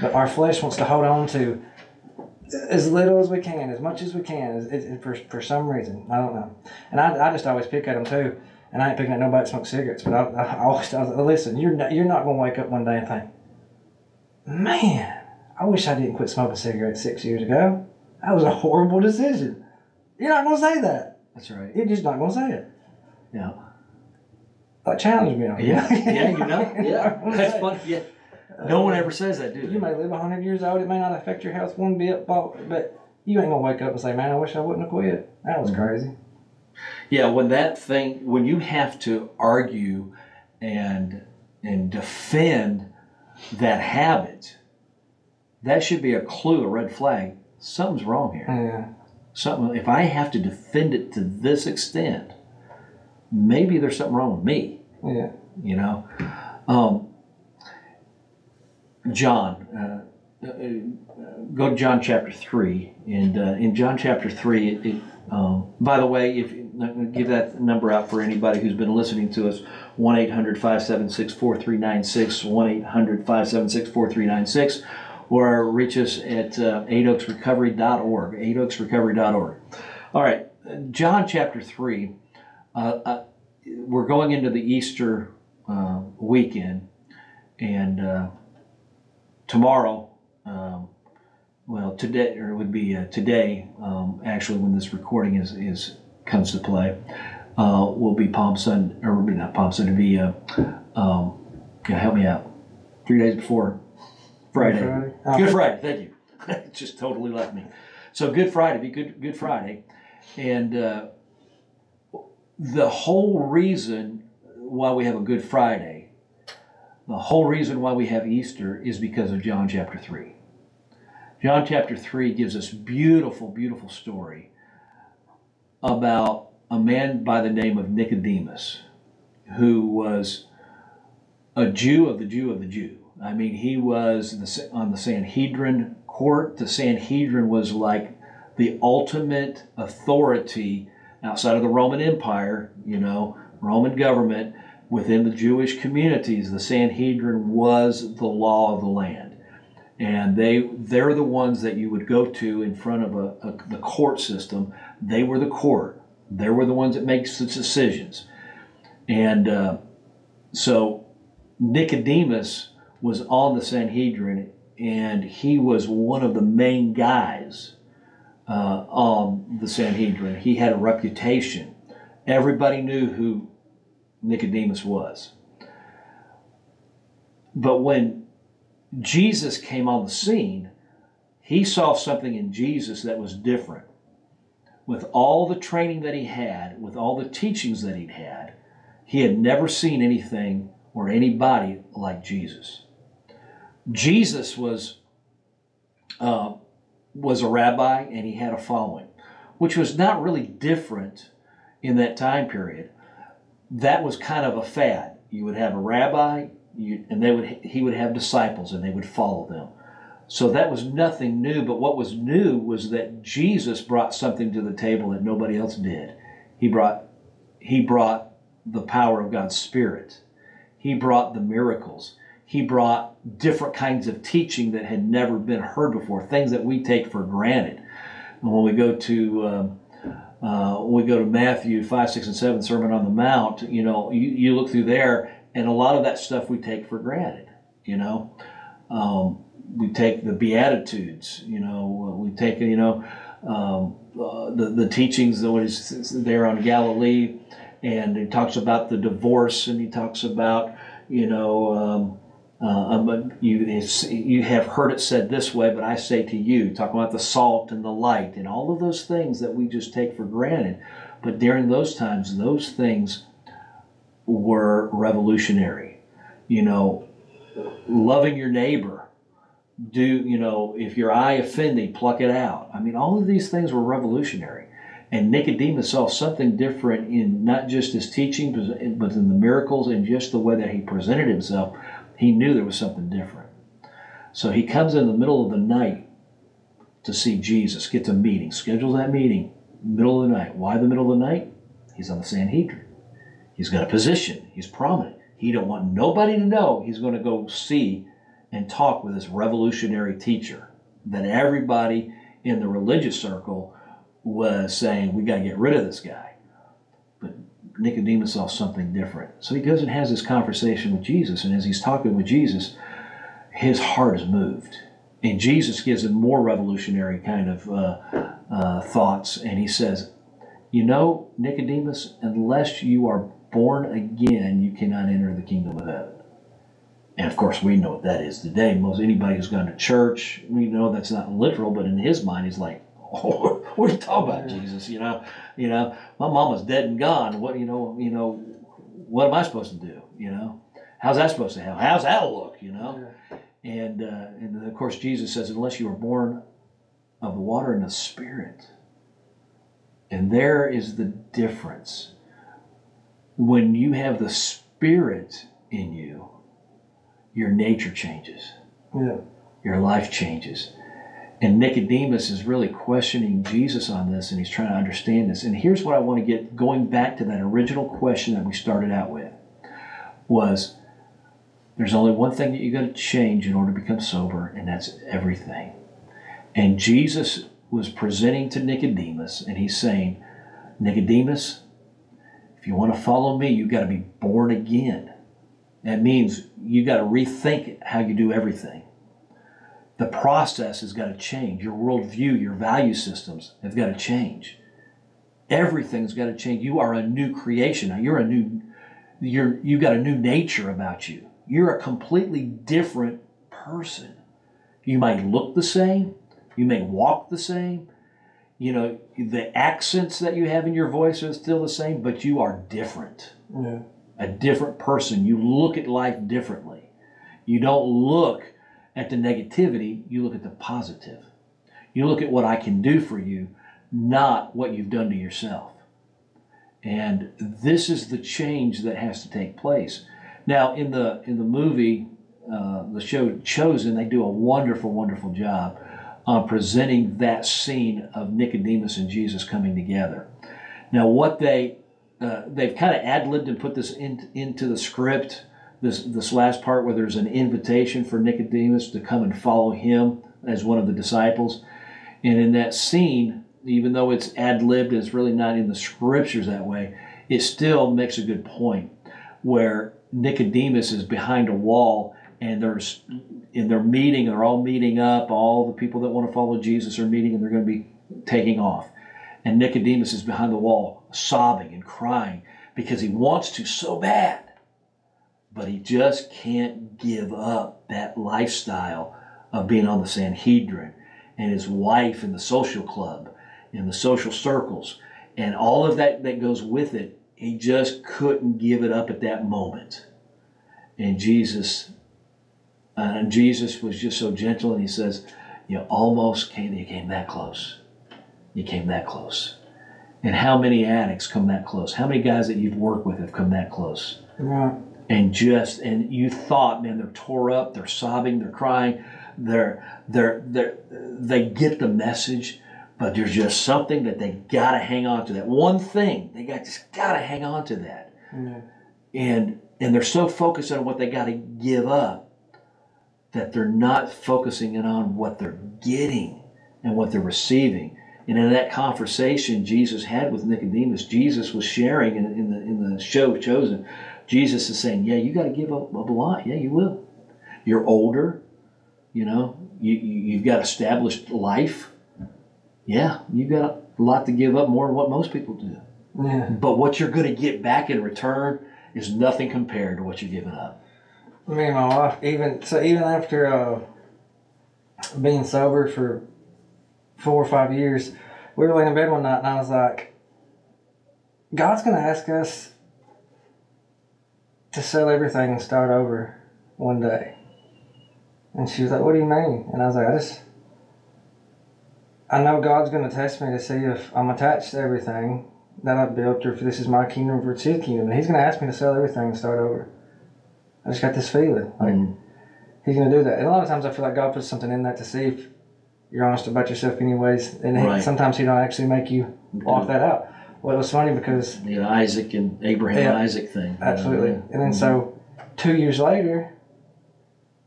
But our flesh wants to hold on to as little as we can, as much as we can, as, it- for, for some reason. I don't know. And I, I just always pick at them too. And I ain't picking at nobody that smokes cigarettes, but I, I always I was, like, listen. You're not, you're not going to wake up one day and think, man, I wish I didn't quit smoking cigarettes six years ago. That was a horrible decision. You're not going to say that. That's right. You're just not going to say it. Yeah. Like challenge me on. Yeah. Yeah. You know. [LAUGHS] Yeah. gonna That's funny. Yeah. No one ever says that, do You may live 100 years old. It may not affect your health one bit, but, but you ain't going to wake up and say, man, I wish I wouldn't have quit. That was mm-hmm. crazy. Yeah, when that thing, when you have to argue and and defend that habit, that should be a clue, a red flag. Something's wrong here. Yeah. Something. If I have to defend it to this extent, maybe there's something wrong with me. Yeah. You know, um, John. Uh, uh, go to John chapter three, and uh, in John chapter three, it, it, um, by the way, if give that number out for anybody who's been listening to us, one 800 576 4396 one 800 576 4396 or reach us at uh, eightoaksrecovery.org, eightoaksrecovery.org. All right, John chapter 3. Uh, uh, we're going into the Easter uh, weekend, and uh, tomorrow, um, well, today, or it would be uh, today, um, actually, when this recording is, is comes to play, uh, will be Palm Sunday, or not Palm Sunday, be, uh, um, yeah, help me out, three days before Friday. Friday? Good Friday, thank you. [LAUGHS] it just totally left me. So Good Friday, be Good Good Friday, and uh, the whole reason why we have a Good Friday, the whole reason why we have Easter is because of John chapter three. John chapter three gives us beautiful, beautiful story about a man by the name of Nicodemus, who was a Jew of the Jew of the Jew. I mean, he was on the Sanhedrin court. The Sanhedrin was like the ultimate authority outside of the Roman Empire, you know, Roman government within the Jewish communities. The Sanhedrin was the law of the land. And they, they're the ones that you would go to in front of a, a the court system. They were the court. They were the ones that makes the decisions. And uh, so Nicodemus was on the Sanhedrin, and he was one of the main guys uh, on the Sanhedrin. He had a reputation. Everybody knew who Nicodemus was. But when Jesus came on the scene, he saw something in Jesus that was different. With all the training that he had, with all the teachings that he'd had, he had never seen anything or anybody like Jesus. Jesus was uh, was a rabbi and he had a following, which was not really different in that time period. That was kind of a fad. You would have a rabbi, you, and they would he would have disciples and they would follow them. So that was nothing new. But what was new was that Jesus brought something to the table that nobody else did. He brought he brought the power of God's Spirit. He brought the miracles he brought different kinds of teaching that had never been heard before, things that we take for granted. And when we go to um, uh, we go to Matthew five, six, and seven, Sermon on the Mount, you know, you, you look through there, and a lot of that stuff we take for granted. You know, um, we take the Beatitudes. You know, we take you know um, uh, the the teachings that was there on Galilee, and he talks about the divorce, and he talks about you know. Um, uh, but you, you have heard it said this way, but I say to you, talking about the salt and the light and all of those things that we just take for granted. But during those times, those things were revolutionary. You know, loving your neighbor, do, you know, if your eye offend pluck it out. I mean, all of these things were revolutionary. And Nicodemus saw something different in not just his teaching, but in the miracles and just the way that he presented himself he knew there was something different. So he comes in the middle of the night to see Jesus, gets a meeting, schedules that meeting, middle of the night. Why the middle of the night? He's on the Sanhedrin. He's got a position. He's prominent. He don't want nobody to know he's going to go see and talk with this revolutionary teacher that everybody in the religious circle was saying, we got to get rid of this guy. But Nicodemus saw something different. So he goes and has this conversation with Jesus, and as he's talking with Jesus, his heart is moved. And Jesus gives him more revolutionary kind of uh, uh, thoughts, and he says, You know, Nicodemus, unless you are born again, you cannot enter the kingdom of heaven. And of course, we know what that is today. Most anybody who's gone to church, we know that's not literal, but in his mind, he's like, [LAUGHS] oh, what are you talking about, Jesus? You know, you know, my mama's dead and gone. What, you know, you know, what am I supposed to do? You know, how's that supposed to help? How's that look? You know, and uh, and of course Jesus says, unless you are born of the water and the Spirit, and there is the difference. When you have the Spirit in you, your nature changes. Yeah. Your life changes and Nicodemus is really questioning Jesus on this and he's trying to understand this. And here's what I want to get going back to that original question that we started out with was There's only one thing that you got to change in order to become sober, and that's everything. And Jesus was presenting to Nicodemus, and he's saying, Nicodemus, if you want to follow me, you've got to be born again. That means you got to rethink how you do everything. The process has got to change. Your worldview, your value systems have got to change. Everything's got to change. You are a new creation. Now you're a new, you're you got a new nature about you. You're a completely different person. You might look the same, you may walk the same, you know, the accents that you have in your voice are still the same, but you are different. Yeah. A different person. You look at life differently. You don't look at the negativity, you look at the positive. You look at what I can do for you, not what you've done to yourself. And this is the change that has to take place. Now, in the in the movie, uh, the show Chosen, they do a wonderful, wonderful job on presenting that scene of Nicodemus and Jesus coming together. Now, what they uh, they've kind of ad libbed and put this in, into the script. This this last part where there's an invitation for Nicodemus to come and follow him as one of the disciples, and in that scene, even though it's ad libbed, it's really not in the scriptures that way. It still makes a good point where Nicodemus is behind a wall and there's in their meeting, they're all meeting up. All the people that want to follow Jesus are meeting, and they're going to be taking off. And Nicodemus is behind the wall, sobbing and crying because he wants to so bad, but he just can't give up that lifestyle of being on the Sanhedrin and his wife in the social club and the social circles and all of that that goes with it. He just couldn't give it up at that moment. And Jesus uh, and Jesus was just so gentle, and he says, "You almost came. You came that close. You came that close." And how many addicts come that close? How many guys that you've worked with have come that close? Right. And just and you thought, man, they're tore up, they're sobbing, they're crying, they're they're they they get the message, but there's just something that they gotta hang on to. That one thing they got just gotta hang on to that. Yeah. And and they're so focused on what they gotta give up that they're not focusing in on what they're getting and what they're receiving. And in that conversation Jesus had with Nicodemus, Jesus was sharing in, in the in the show chosen. Jesus is saying, "Yeah, you got to give up a lot. Yeah, you will. You're older. You know, you, you you've got established life. Yeah, you've got a lot to give up more than what most people do. Yeah. But what you're going to get back in return is nothing compared to what you're giving up. Me and my wife, even so, even after uh, being sober for four or five years, we were laying in bed one night, and I was like, "God's gonna ask us to sell everything and start over one day." And she was like, "What do you mean?" And I was like, "I just." I know God's going to test me to see if I'm attached to everything that I've built, or if this is my kingdom or it's His kingdom. And He's going to ask me to sell everything and start over. I just got this feeling like Mm. He's going to do that. And a lot of times I feel like God puts something in that to see if you're honest about yourself, anyways. And Right. sometimes He don't actually make you walk that out. Well, it was funny because The Isaac and Abraham Yeah. Isaac thing. absolutely. And then so mm-hmm. two years later,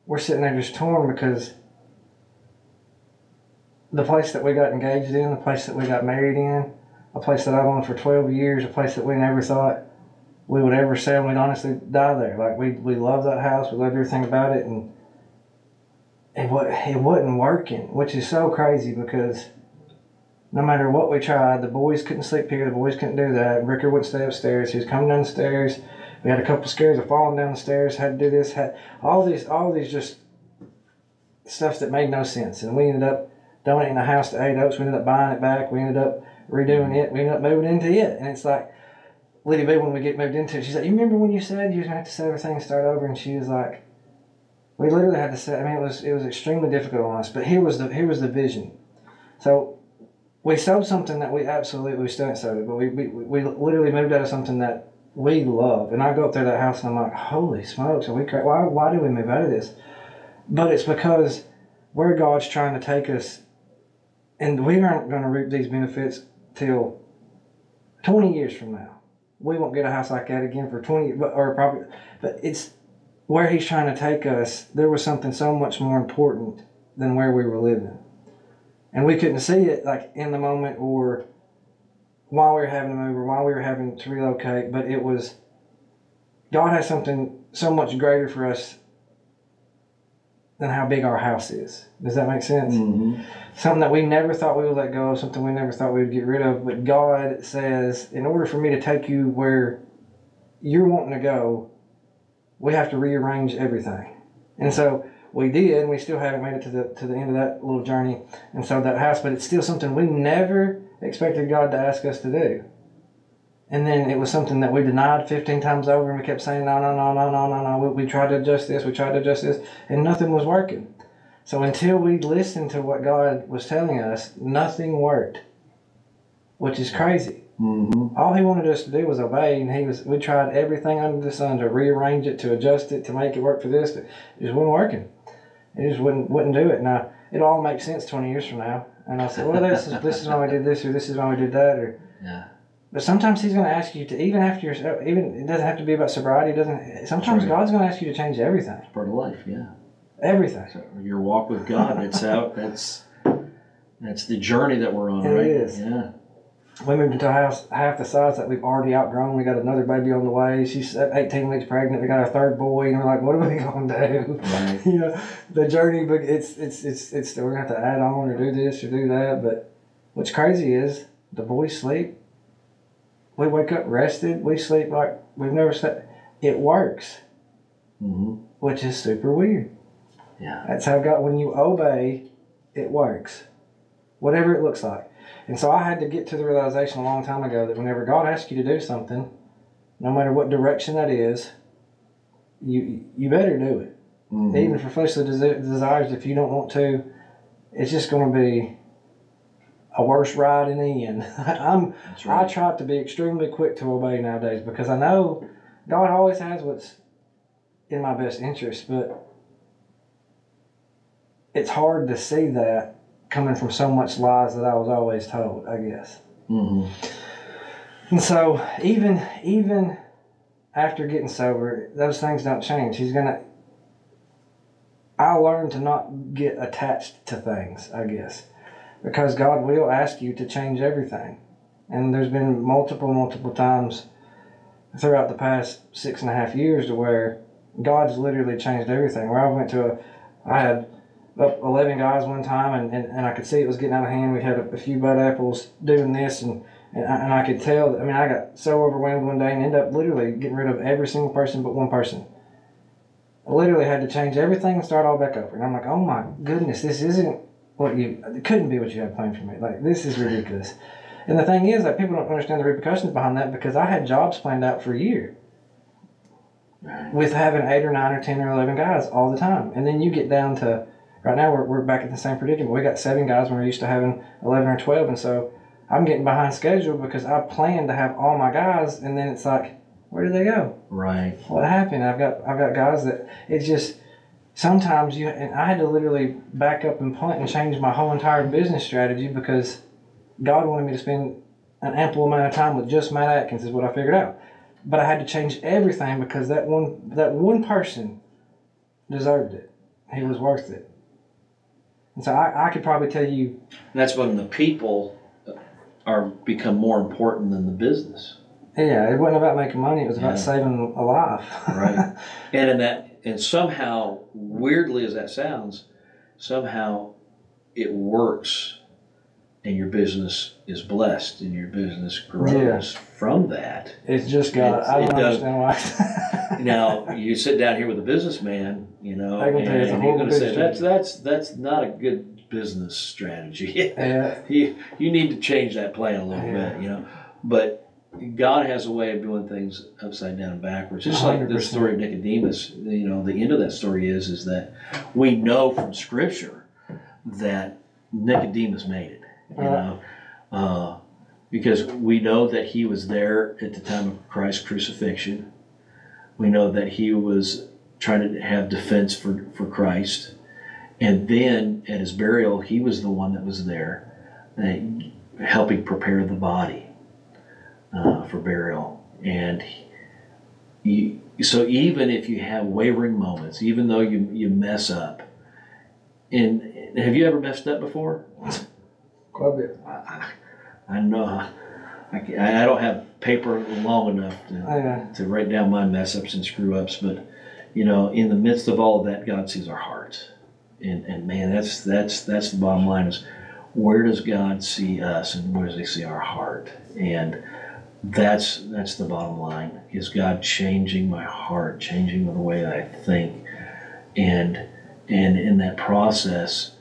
we're sitting there just torn because the place that we got engaged in, the place that we got married in, a place that I've owned for 12 years, a place that we never thought we would ever sell we'd honestly die there. Like we, we love that house, we love everything about it, and it, it wasn't working, which is so crazy because no matter what we tried, the boys couldn't sleep here, the boys couldn't do that. Ricker wouldn't stay upstairs, he was coming down the stairs. We had a couple scares of falling down the stairs, had to do this, had all these, all these just stuff that made no sense. And we ended up donating the house to Eight Oaks. We ended up buying it back. We ended up redoing it. We ended up moving into it. And it's like, Liddy B, when we get moved into it, she's like, You remember when you said you going to have to sell everything and start over? And she was like, We literally had to say, I mean, it was, it was extremely difficult on us. But here was the, here was the vision. So we sold something that we absolutely, ain't sold it, but we, we, we literally moved out of something that we love. And I go up to that house and I'm like, Holy smokes, are we cra- why, why did we move out of this? But it's because where God's trying to take us, and we aren't going to reap these benefits till 20 years from now. We won't get a house like that again for 20, or probably, but it's where he's trying to take us, there was something so much more important than where we were living. And we couldn't see it like in the moment or while we were having to move or while we were having to relocate, but it was God has something so much greater for us than how big our house is. Does that make sense? Mm-hmm. Something that we never thought we would let go of, something we never thought we would get rid of. But God says, in order for me to take you where you're wanting to go, we have to rearrange everything. And so we did, and we still haven't made it to the to the end of that little journey. And so that house, but it's still something we never expected God to ask us to do. And then it was something that we denied 15 times over, and we kept saying, no, no, no, no, no, no, no. We, we tried to adjust this, we tried to adjust this, and nothing was working. So until we listened to what God was telling us, nothing worked, which is crazy. Mm-hmm. All He wanted us to do was obey, and He was. We tried everything under the sun to rearrange it, to adjust it, to make it work for this. It just wasn't working. It just wouldn't wouldn't do it. Now it all makes sense 20 years from now, and I said, well, this is this is why we did this, or this is why we did that, or Yeah. but sometimes he's going to ask you to, even after you're, even it doesn't have to be about sobriety. It doesn't. Sometimes right. God's going to ask you to change everything, It's part of life, yeah. everything. So your walk with God, that's out that's that's the journey that we're on, It right? is. Yeah. We moved into a house half the size that we've already outgrown. We got another baby on the way. She's 18 weeks pregnant. We got our third boy, and we're like, what are we [LAUGHS] going to do? Right. [LAUGHS] you know, the journey. But it's it's it's it's we're going to have to add on or do this or do that. But what's crazy is the boys sleep. We wake up rested. We sleep like we've never slept. It works. Mm-hmm. which is super weird. Yeah. That's how God, when you obey, it works, whatever it looks like. And so I had to get to the realization a long time ago that whenever God asks you to do something, no matter what direction that is, you you better do it. Mhm. Even for fleshly desi- desires, if you don't want to, it's just going to be a worse ride in the end. [LAUGHS] I'm That's I try to be extremely quick to obey nowadays because I know God always has what's in my best interest, but it's hard to see that coming from so much lies that I was always told, I guess. Mm-hmm. And so even even after getting sober, those things don't change. He's gonna I learned to not get attached to things, I guess. Because God will ask you to change everything. And there's been multiple, multiple times throughout the past six and a half years to where God's literally changed everything. Where I went to a I had up 11 guys one time and, and, and I could see it was getting out of hand. We had a, a few bud apples doing this and and I, and I could tell. That, I mean, I got so overwhelmed one day and ended up literally getting rid of every single person but one person. I literally had to change everything and start all back over. And I'm like, oh my goodness, this isn't what you. It couldn't be what you had planned for me. Like this is ridiculous. And the thing is that people don't understand the repercussions behind that because I had jobs planned out for a year with having eight or nine or ten or eleven guys all the time. And then you get down to right now we're, we're back at the same predicament. We got seven guys when we're used to having eleven or twelve, and so I'm getting behind schedule because I planned to have all my guys, and then it's like, where did they go? Right. What happened? I've got I've got guys that it's just sometimes you and I had to literally back up and punt and change my whole entire business strategy because God wanted me to spend an ample amount of time with just Matt Atkins is what I figured out. But I had to change everything because that one that one person deserved it. He was worth it. And so I, I could probably tell you And that's when the people are become more important than the business. yeah, it wasn't about making money, it was about Yeah. saving a life. Right. [LAUGHS] And in that and somehow, weirdly as that sounds, somehow it works and your business is blessed and your business grows from that. it's just God. It- I don't understand why. [LAUGHS] Now you sit down here with a businessman, you know, I can tell you and you're going to say that's that's that's not a good business strategy. [LAUGHS] yeah. you you need to change that plan a little Yeah. bit, you know. But God has a way of doing things upside down and backwards. Just like the story of Nicodemus, you know, the end of that story is is that we know from Scripture that Nicodemus made it. You know, uh, because we know that he was there at the time of Christ's crucifixion. We know that he was trying to have defense for, for Christ. And then at his burial, he was the one that was there uh, helping prepare the body uh, for burial. And he, so even if you have wavering moments, even though you you mess up, and have you ever messed up before? [LAUGHS] Bit. I, I know I, ca- I don't have paper long enough to, yeah. Uh, to write down my mess ups and screw ups, but you know, in the midst of all of that, God sees our hearts, and and man, that's that's that's the bottom line is where does God see us, and where does He see our heart, and that's that's the bottom line is God changing my heart, changing the way that I think, and and in that process,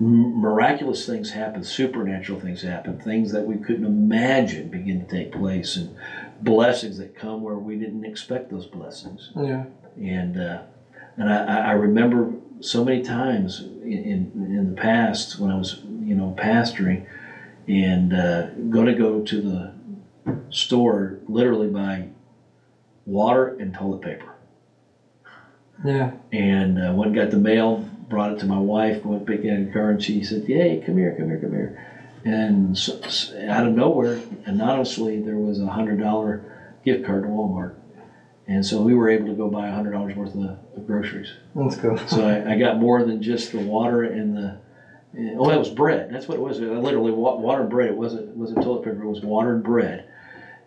miraculous things happen, supernatural things happen, things that we couldn't imagine begin to take place, and blessings that come where we didn't expect those blessings Yeah. and uh, and I, I remember so many times in, in in the past when I was you know pastoring and uh, going to go to the store literally buy water and toilet paper Yeah. and uh, went and got the mail brought it to my wife went back in the car and she said yay come here come here come here and so, out of nowhere anonymously there was a hundred dollar gift card to Walmart and so we were able to go buy a hundred dollars worth of, of groceries That's cool. so I, I got more than just the water and the. Oh, it was bread. That's what it was. I literally water and bread. It wasn't it wasn't toilet paper. It was water and bread,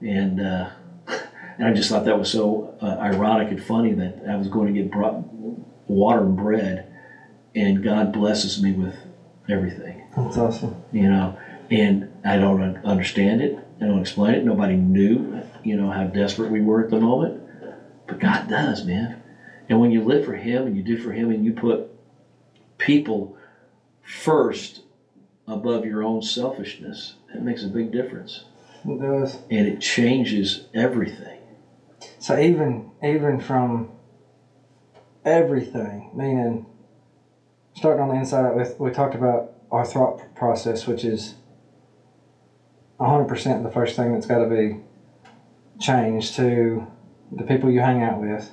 and uh, [LAUGHS] and I just thought that was so uh, ironic and funny that I was going to get brought water and bread, and God blesses me with everything. That's awesome. You know, and I don't un- understand it. I don't explain it. Nobody knew, you know, how desperate we were at the moment, but God does, man. And when you live for Him and you do for Him and you put people first above your own selfishness, it makes a big difference. It does. And it changes everything. So even even from everything, meaning starting on the inside with we talked about our thought process, which is hundred percent the first thing that's gotta be changed to the people you hang out with,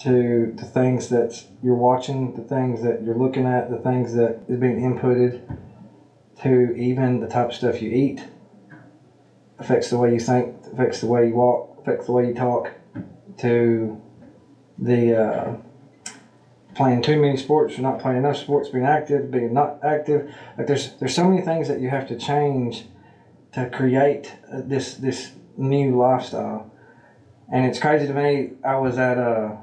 to the things that you're watching, the things that you're looking at, the things that is being inputted, to even the type of stuff you eat. Affects the way you think, affects the way you walk, affects the way you talk, to the uh, playing too many sports or not playing enough sports, being active, being not active. Like there's there's so many things that you have to change to create uh, this this new lifestyle. And it's crazy to me. I was at a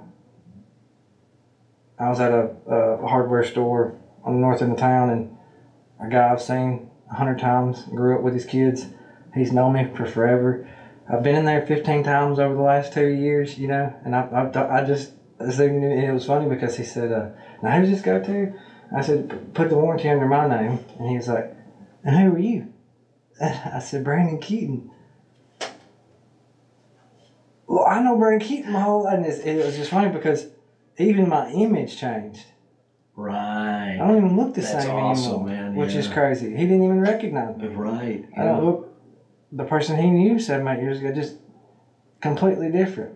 I was at a, a hardware store on the north end of town, and a guy I've seen a hundred times, grew up with his kids. He's known me for forever. I've been in there 15 times over the last two years, you know, and I, I, I just assumed it, it was funny because he said, uh, Now, who's this go to? I said, Put the warranty under my name. And he was like, And who are you? [LAUGHS] I said, Brandon Keaton. Well, I know Brandon Keaton my whole life. And it was just funny because even my image changed. Right. I don't even look the That's same awesome, anymore, man, which is crazy. He didn't even recognize me. Right. I don't look the person he knew seven, eight years ago, just completely different.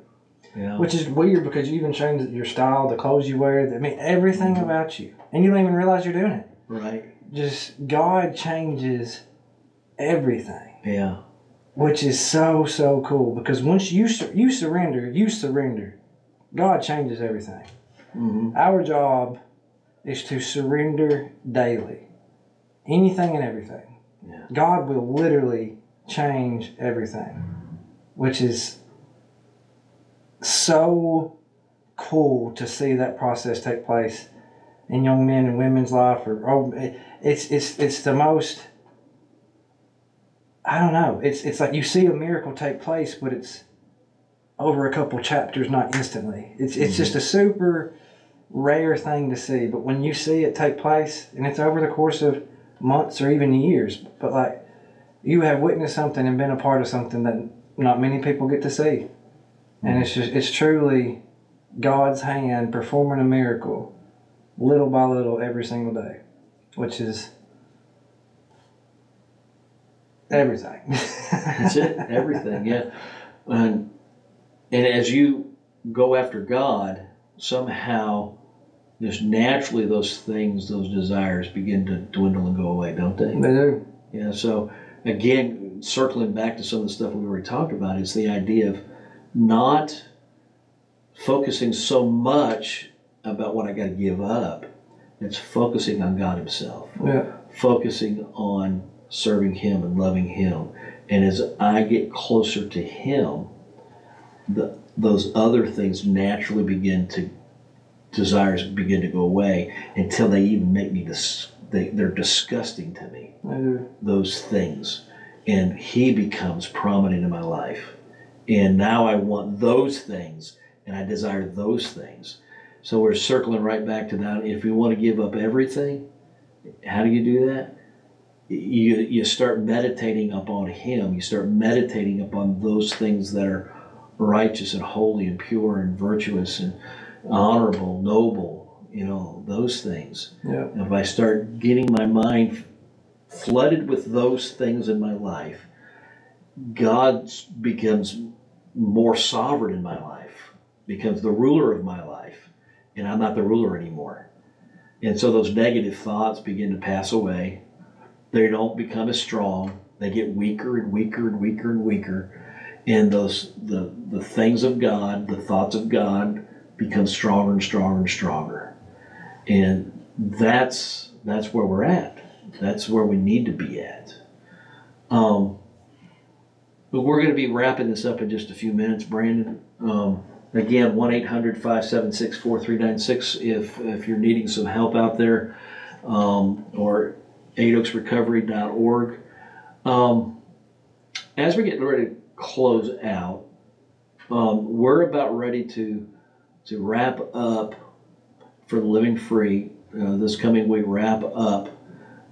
Yeah. Which is weird because you even changed your style, the clothes you wear, I mean, everything Mm-hmm. about you. And you don't even realize you're doing it. Right. Just God changes everything, Yeah. which is so, so cool because once you, you surrender, you surrender, God changes everything. hmm Our job is to surrender daily, anything and everything. Yeah. God will literally change everything, which is so cool to see that process take place in young men and women's life. Or oh, it- it's it's it's the most. I don't know. It's it's like you see a miracle take place, but it's over a couple chapters, not instantly. It's it's just mm-hmm. a super rare thing to see. But when you see it take place, and it's over the course of months or even years, but like you have witnessed something and been a part of something that not many people get to see, and hmm. it's just it's truly God's hand performing a miracle, little by little, every single day, which is everything. [LAUGHS] That's it. Everything. Yeah. And and as you go after God, somehow just naturally those things, those desires begin to dwindle and go away, don't they? They do. Yeah. So again, circling back to some of the stuff we already talked about, it's the idea of not focusing so much about what I got to give up. It's focusing on God Himself, Yeah. focusing on serving Him and loving Him. And as I get closer to Him, the, those other things naturally begin to desires begin to go away until they even make me dis- they, they're disgusting to me do. those things and he becomes prominent in my life and now i want those things and i desire those things. So we're circling right back to that. If we want to give up everything how do you do that? You you start meditating upon him. You start meditating upon those things that are righteous and holy and pure and virtuous and honorable noble you know those things. Yeah. if I start getting my mind flooded with those things in my life, God becomes more sovereign in my life, becomes the ruler of my life, and I'm not the ruler anymore. And so those negative thoughts begin to pass away. They don't become as strong. They get weaker and weaker and weaker and weaker. And those the the things of God, the thoughts of God become stronger and stronger and stronger and that's that's where we're at. That's where we need to be at. Um, but we're going to be wrapping this up in just a few minutes, Brandon. Um, again, 1 800 576 4396 if you're needing some help out there, um, or eightoaksrecovery.org. Um, as we're getting ready to close out, um, we're about ready to to wrap up for Living Free uh, this coming week. Wrap up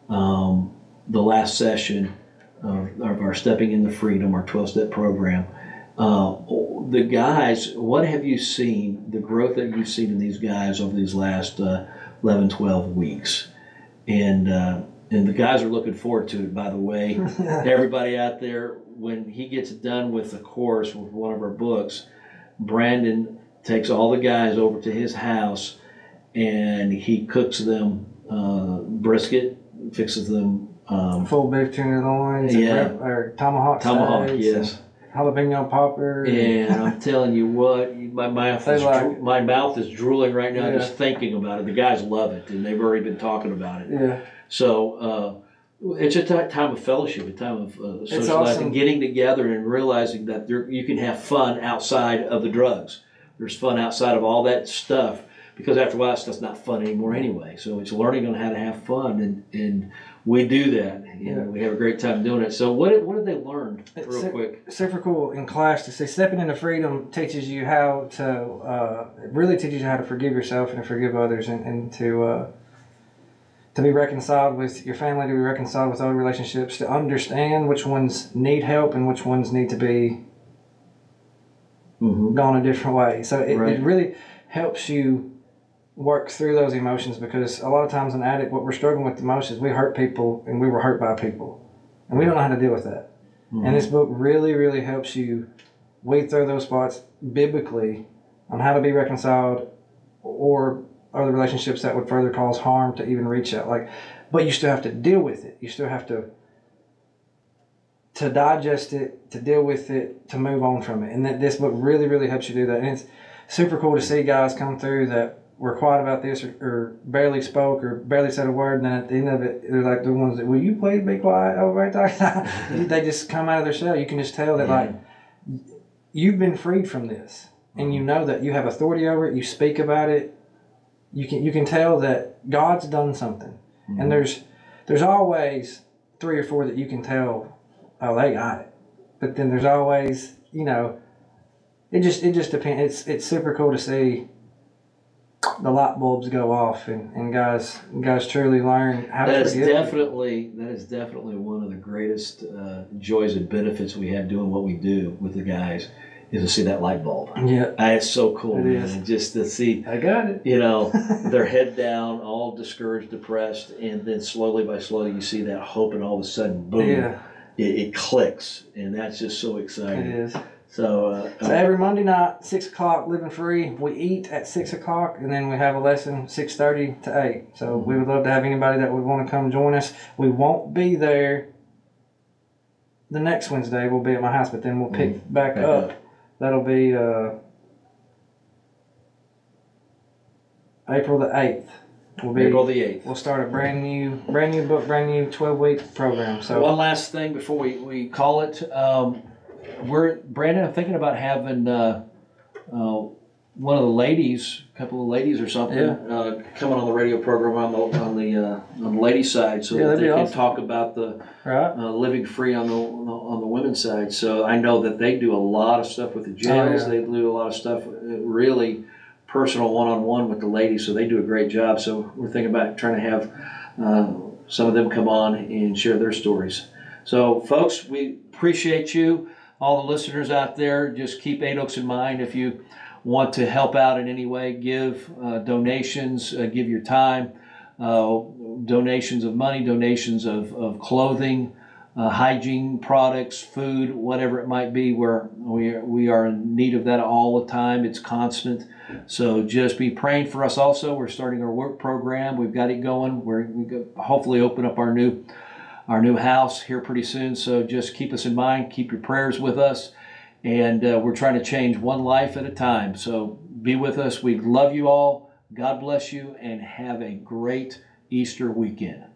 um, the last session of, of our Stepping into Freedom, our 12 step program. Uh, the guys, what have you seen, the growth that you've seen in these guys over these last uh, 11, 12 weeks? And, uh, and the guys are looking forward to it, by the way. [LAUGHS] Everybody out there, when he gets done with the course with one of our books, Brandon takes all the guys over to his house and he cooks them uh, brisket, fixes them um, Full beef tenderloins. and Yeah. rib- Or tomahawk. tomahawk, yes. Jalapeno popper. And I'm [LAUGHS] telling you what, my mouth is like my mouth is drooling right now Yeah. just thinking about it. The guys love it, and they've already been talking about it. Yeah. So uh, it's a ti- time of fellowship, a time of uh, socializing, awesome. getting together, and realizing that there, you can have fun outside of the drugs. There's fun outside of all that stuff because after a while, stuff's not fun anymore anyway. So it's learning on how to have fun, and and we do that. You know, we have a great time doing it. So what what have they learned, real a- quick? super cool in class to see stepping into freedom teaches you how to uh, really teaches you how to forgive yourself and to forgive others and, and to uh, to be reconciled with your family to be reconciled with other relationships to understand which ones need help and which ones need to be Mm-hmm. gone a different way so it, Right. it really helps you work through those emotions because a lot of times an addict what we're struggling with the most is we hurt people and we were hurt by people and we don't know how to deal with that and this mm-hmm. book really, really helps you weed through those spots biblically on how to be reconciled or other relationships that would further cause harm to even reach out. Like, but you still have to deal with it. You still have to to digest it, to deal with it, to move on from it. And that this book really, really helps you do that. And it's super cool to see guys come through that were quiet about this or, or barely spoke or barely said a word. And then at the end of it, they're like the ones that, will you please be quiet over right there? [LAUGHS] they just come out of their shell. You can just tell that, like, you've been freed from this. And you mm-hmm. know that you have authority over it. You speak about it. You can you can tell that God's done something. And mm-hmm. there's there's always three or four that you can tell, oh, they got it. But then there's always, you know, it just it just depends. It's it's super cool to see the light bulbs go off and, and guys guys truly learn how to That is forgive. definitely that is definitely one of the greatest uh, joys and benefits we have doing what we do with the guys is to see that light bulb. yeah, Ah, It's so cool, It man. is. Just to see, I got it. you know, [LAUGHS] their head down, all discouraged, depressed, and then slowly by slowly you see that hope, and all of a sudden, boom, Yeah, it, it clicks, and that's just so exciting. is. So, uh, So every Monday night, six o'clock, living free. We eat at six o'clock, and then we have a lesson six thirty to eight. So we would love to have anybody that would want to come join us. We won't be there. The next Wednesday we'll be at my house, but then we'll pick back, back up. up. That'll be uh, April the eighth We'll be. April the eighth. We'll start a brand new, brand new book, brand new twelve week program. So One last thing before we, we call it, um, we're, Brandon, I'm thinking about having, uh, uh, one of the ladies, a couple of ladies or something, Yeah. uh, coming on the radio program on the, on the, uh, on the ladies' side, so Yeah, that they be can awesome. talk about the, right, uh, living free on the, on the on the women's side. So I know that they do a lot of stuff with the jails. Oh, yeah. They do a lot of stuff, uh, really personal one-on-one with the ladies. So they do a great job. So we're thinking about trying to have uh, some of them come on and share their stories. So folks, we appreciate you, all the listeners out there. Just keep Eight Oaks in mind if you want to help out in any way. Give uh, donations. Uh, give your time. Uh, donations of money, donations of, of clothing, uh, hygiene products, food, whatever it might be. Where we are, we are in need of that all the time. It's constant. So just be praying for us. Also, we're starting our work program. We've got it going. We're we hopefully open up our new our new house here pretty soon. So just keep us in mind. Keep your prayers with us. And uh, we're trying to change one life at a time. So be with us. We love you all. God bless you and have a great Easter weekend.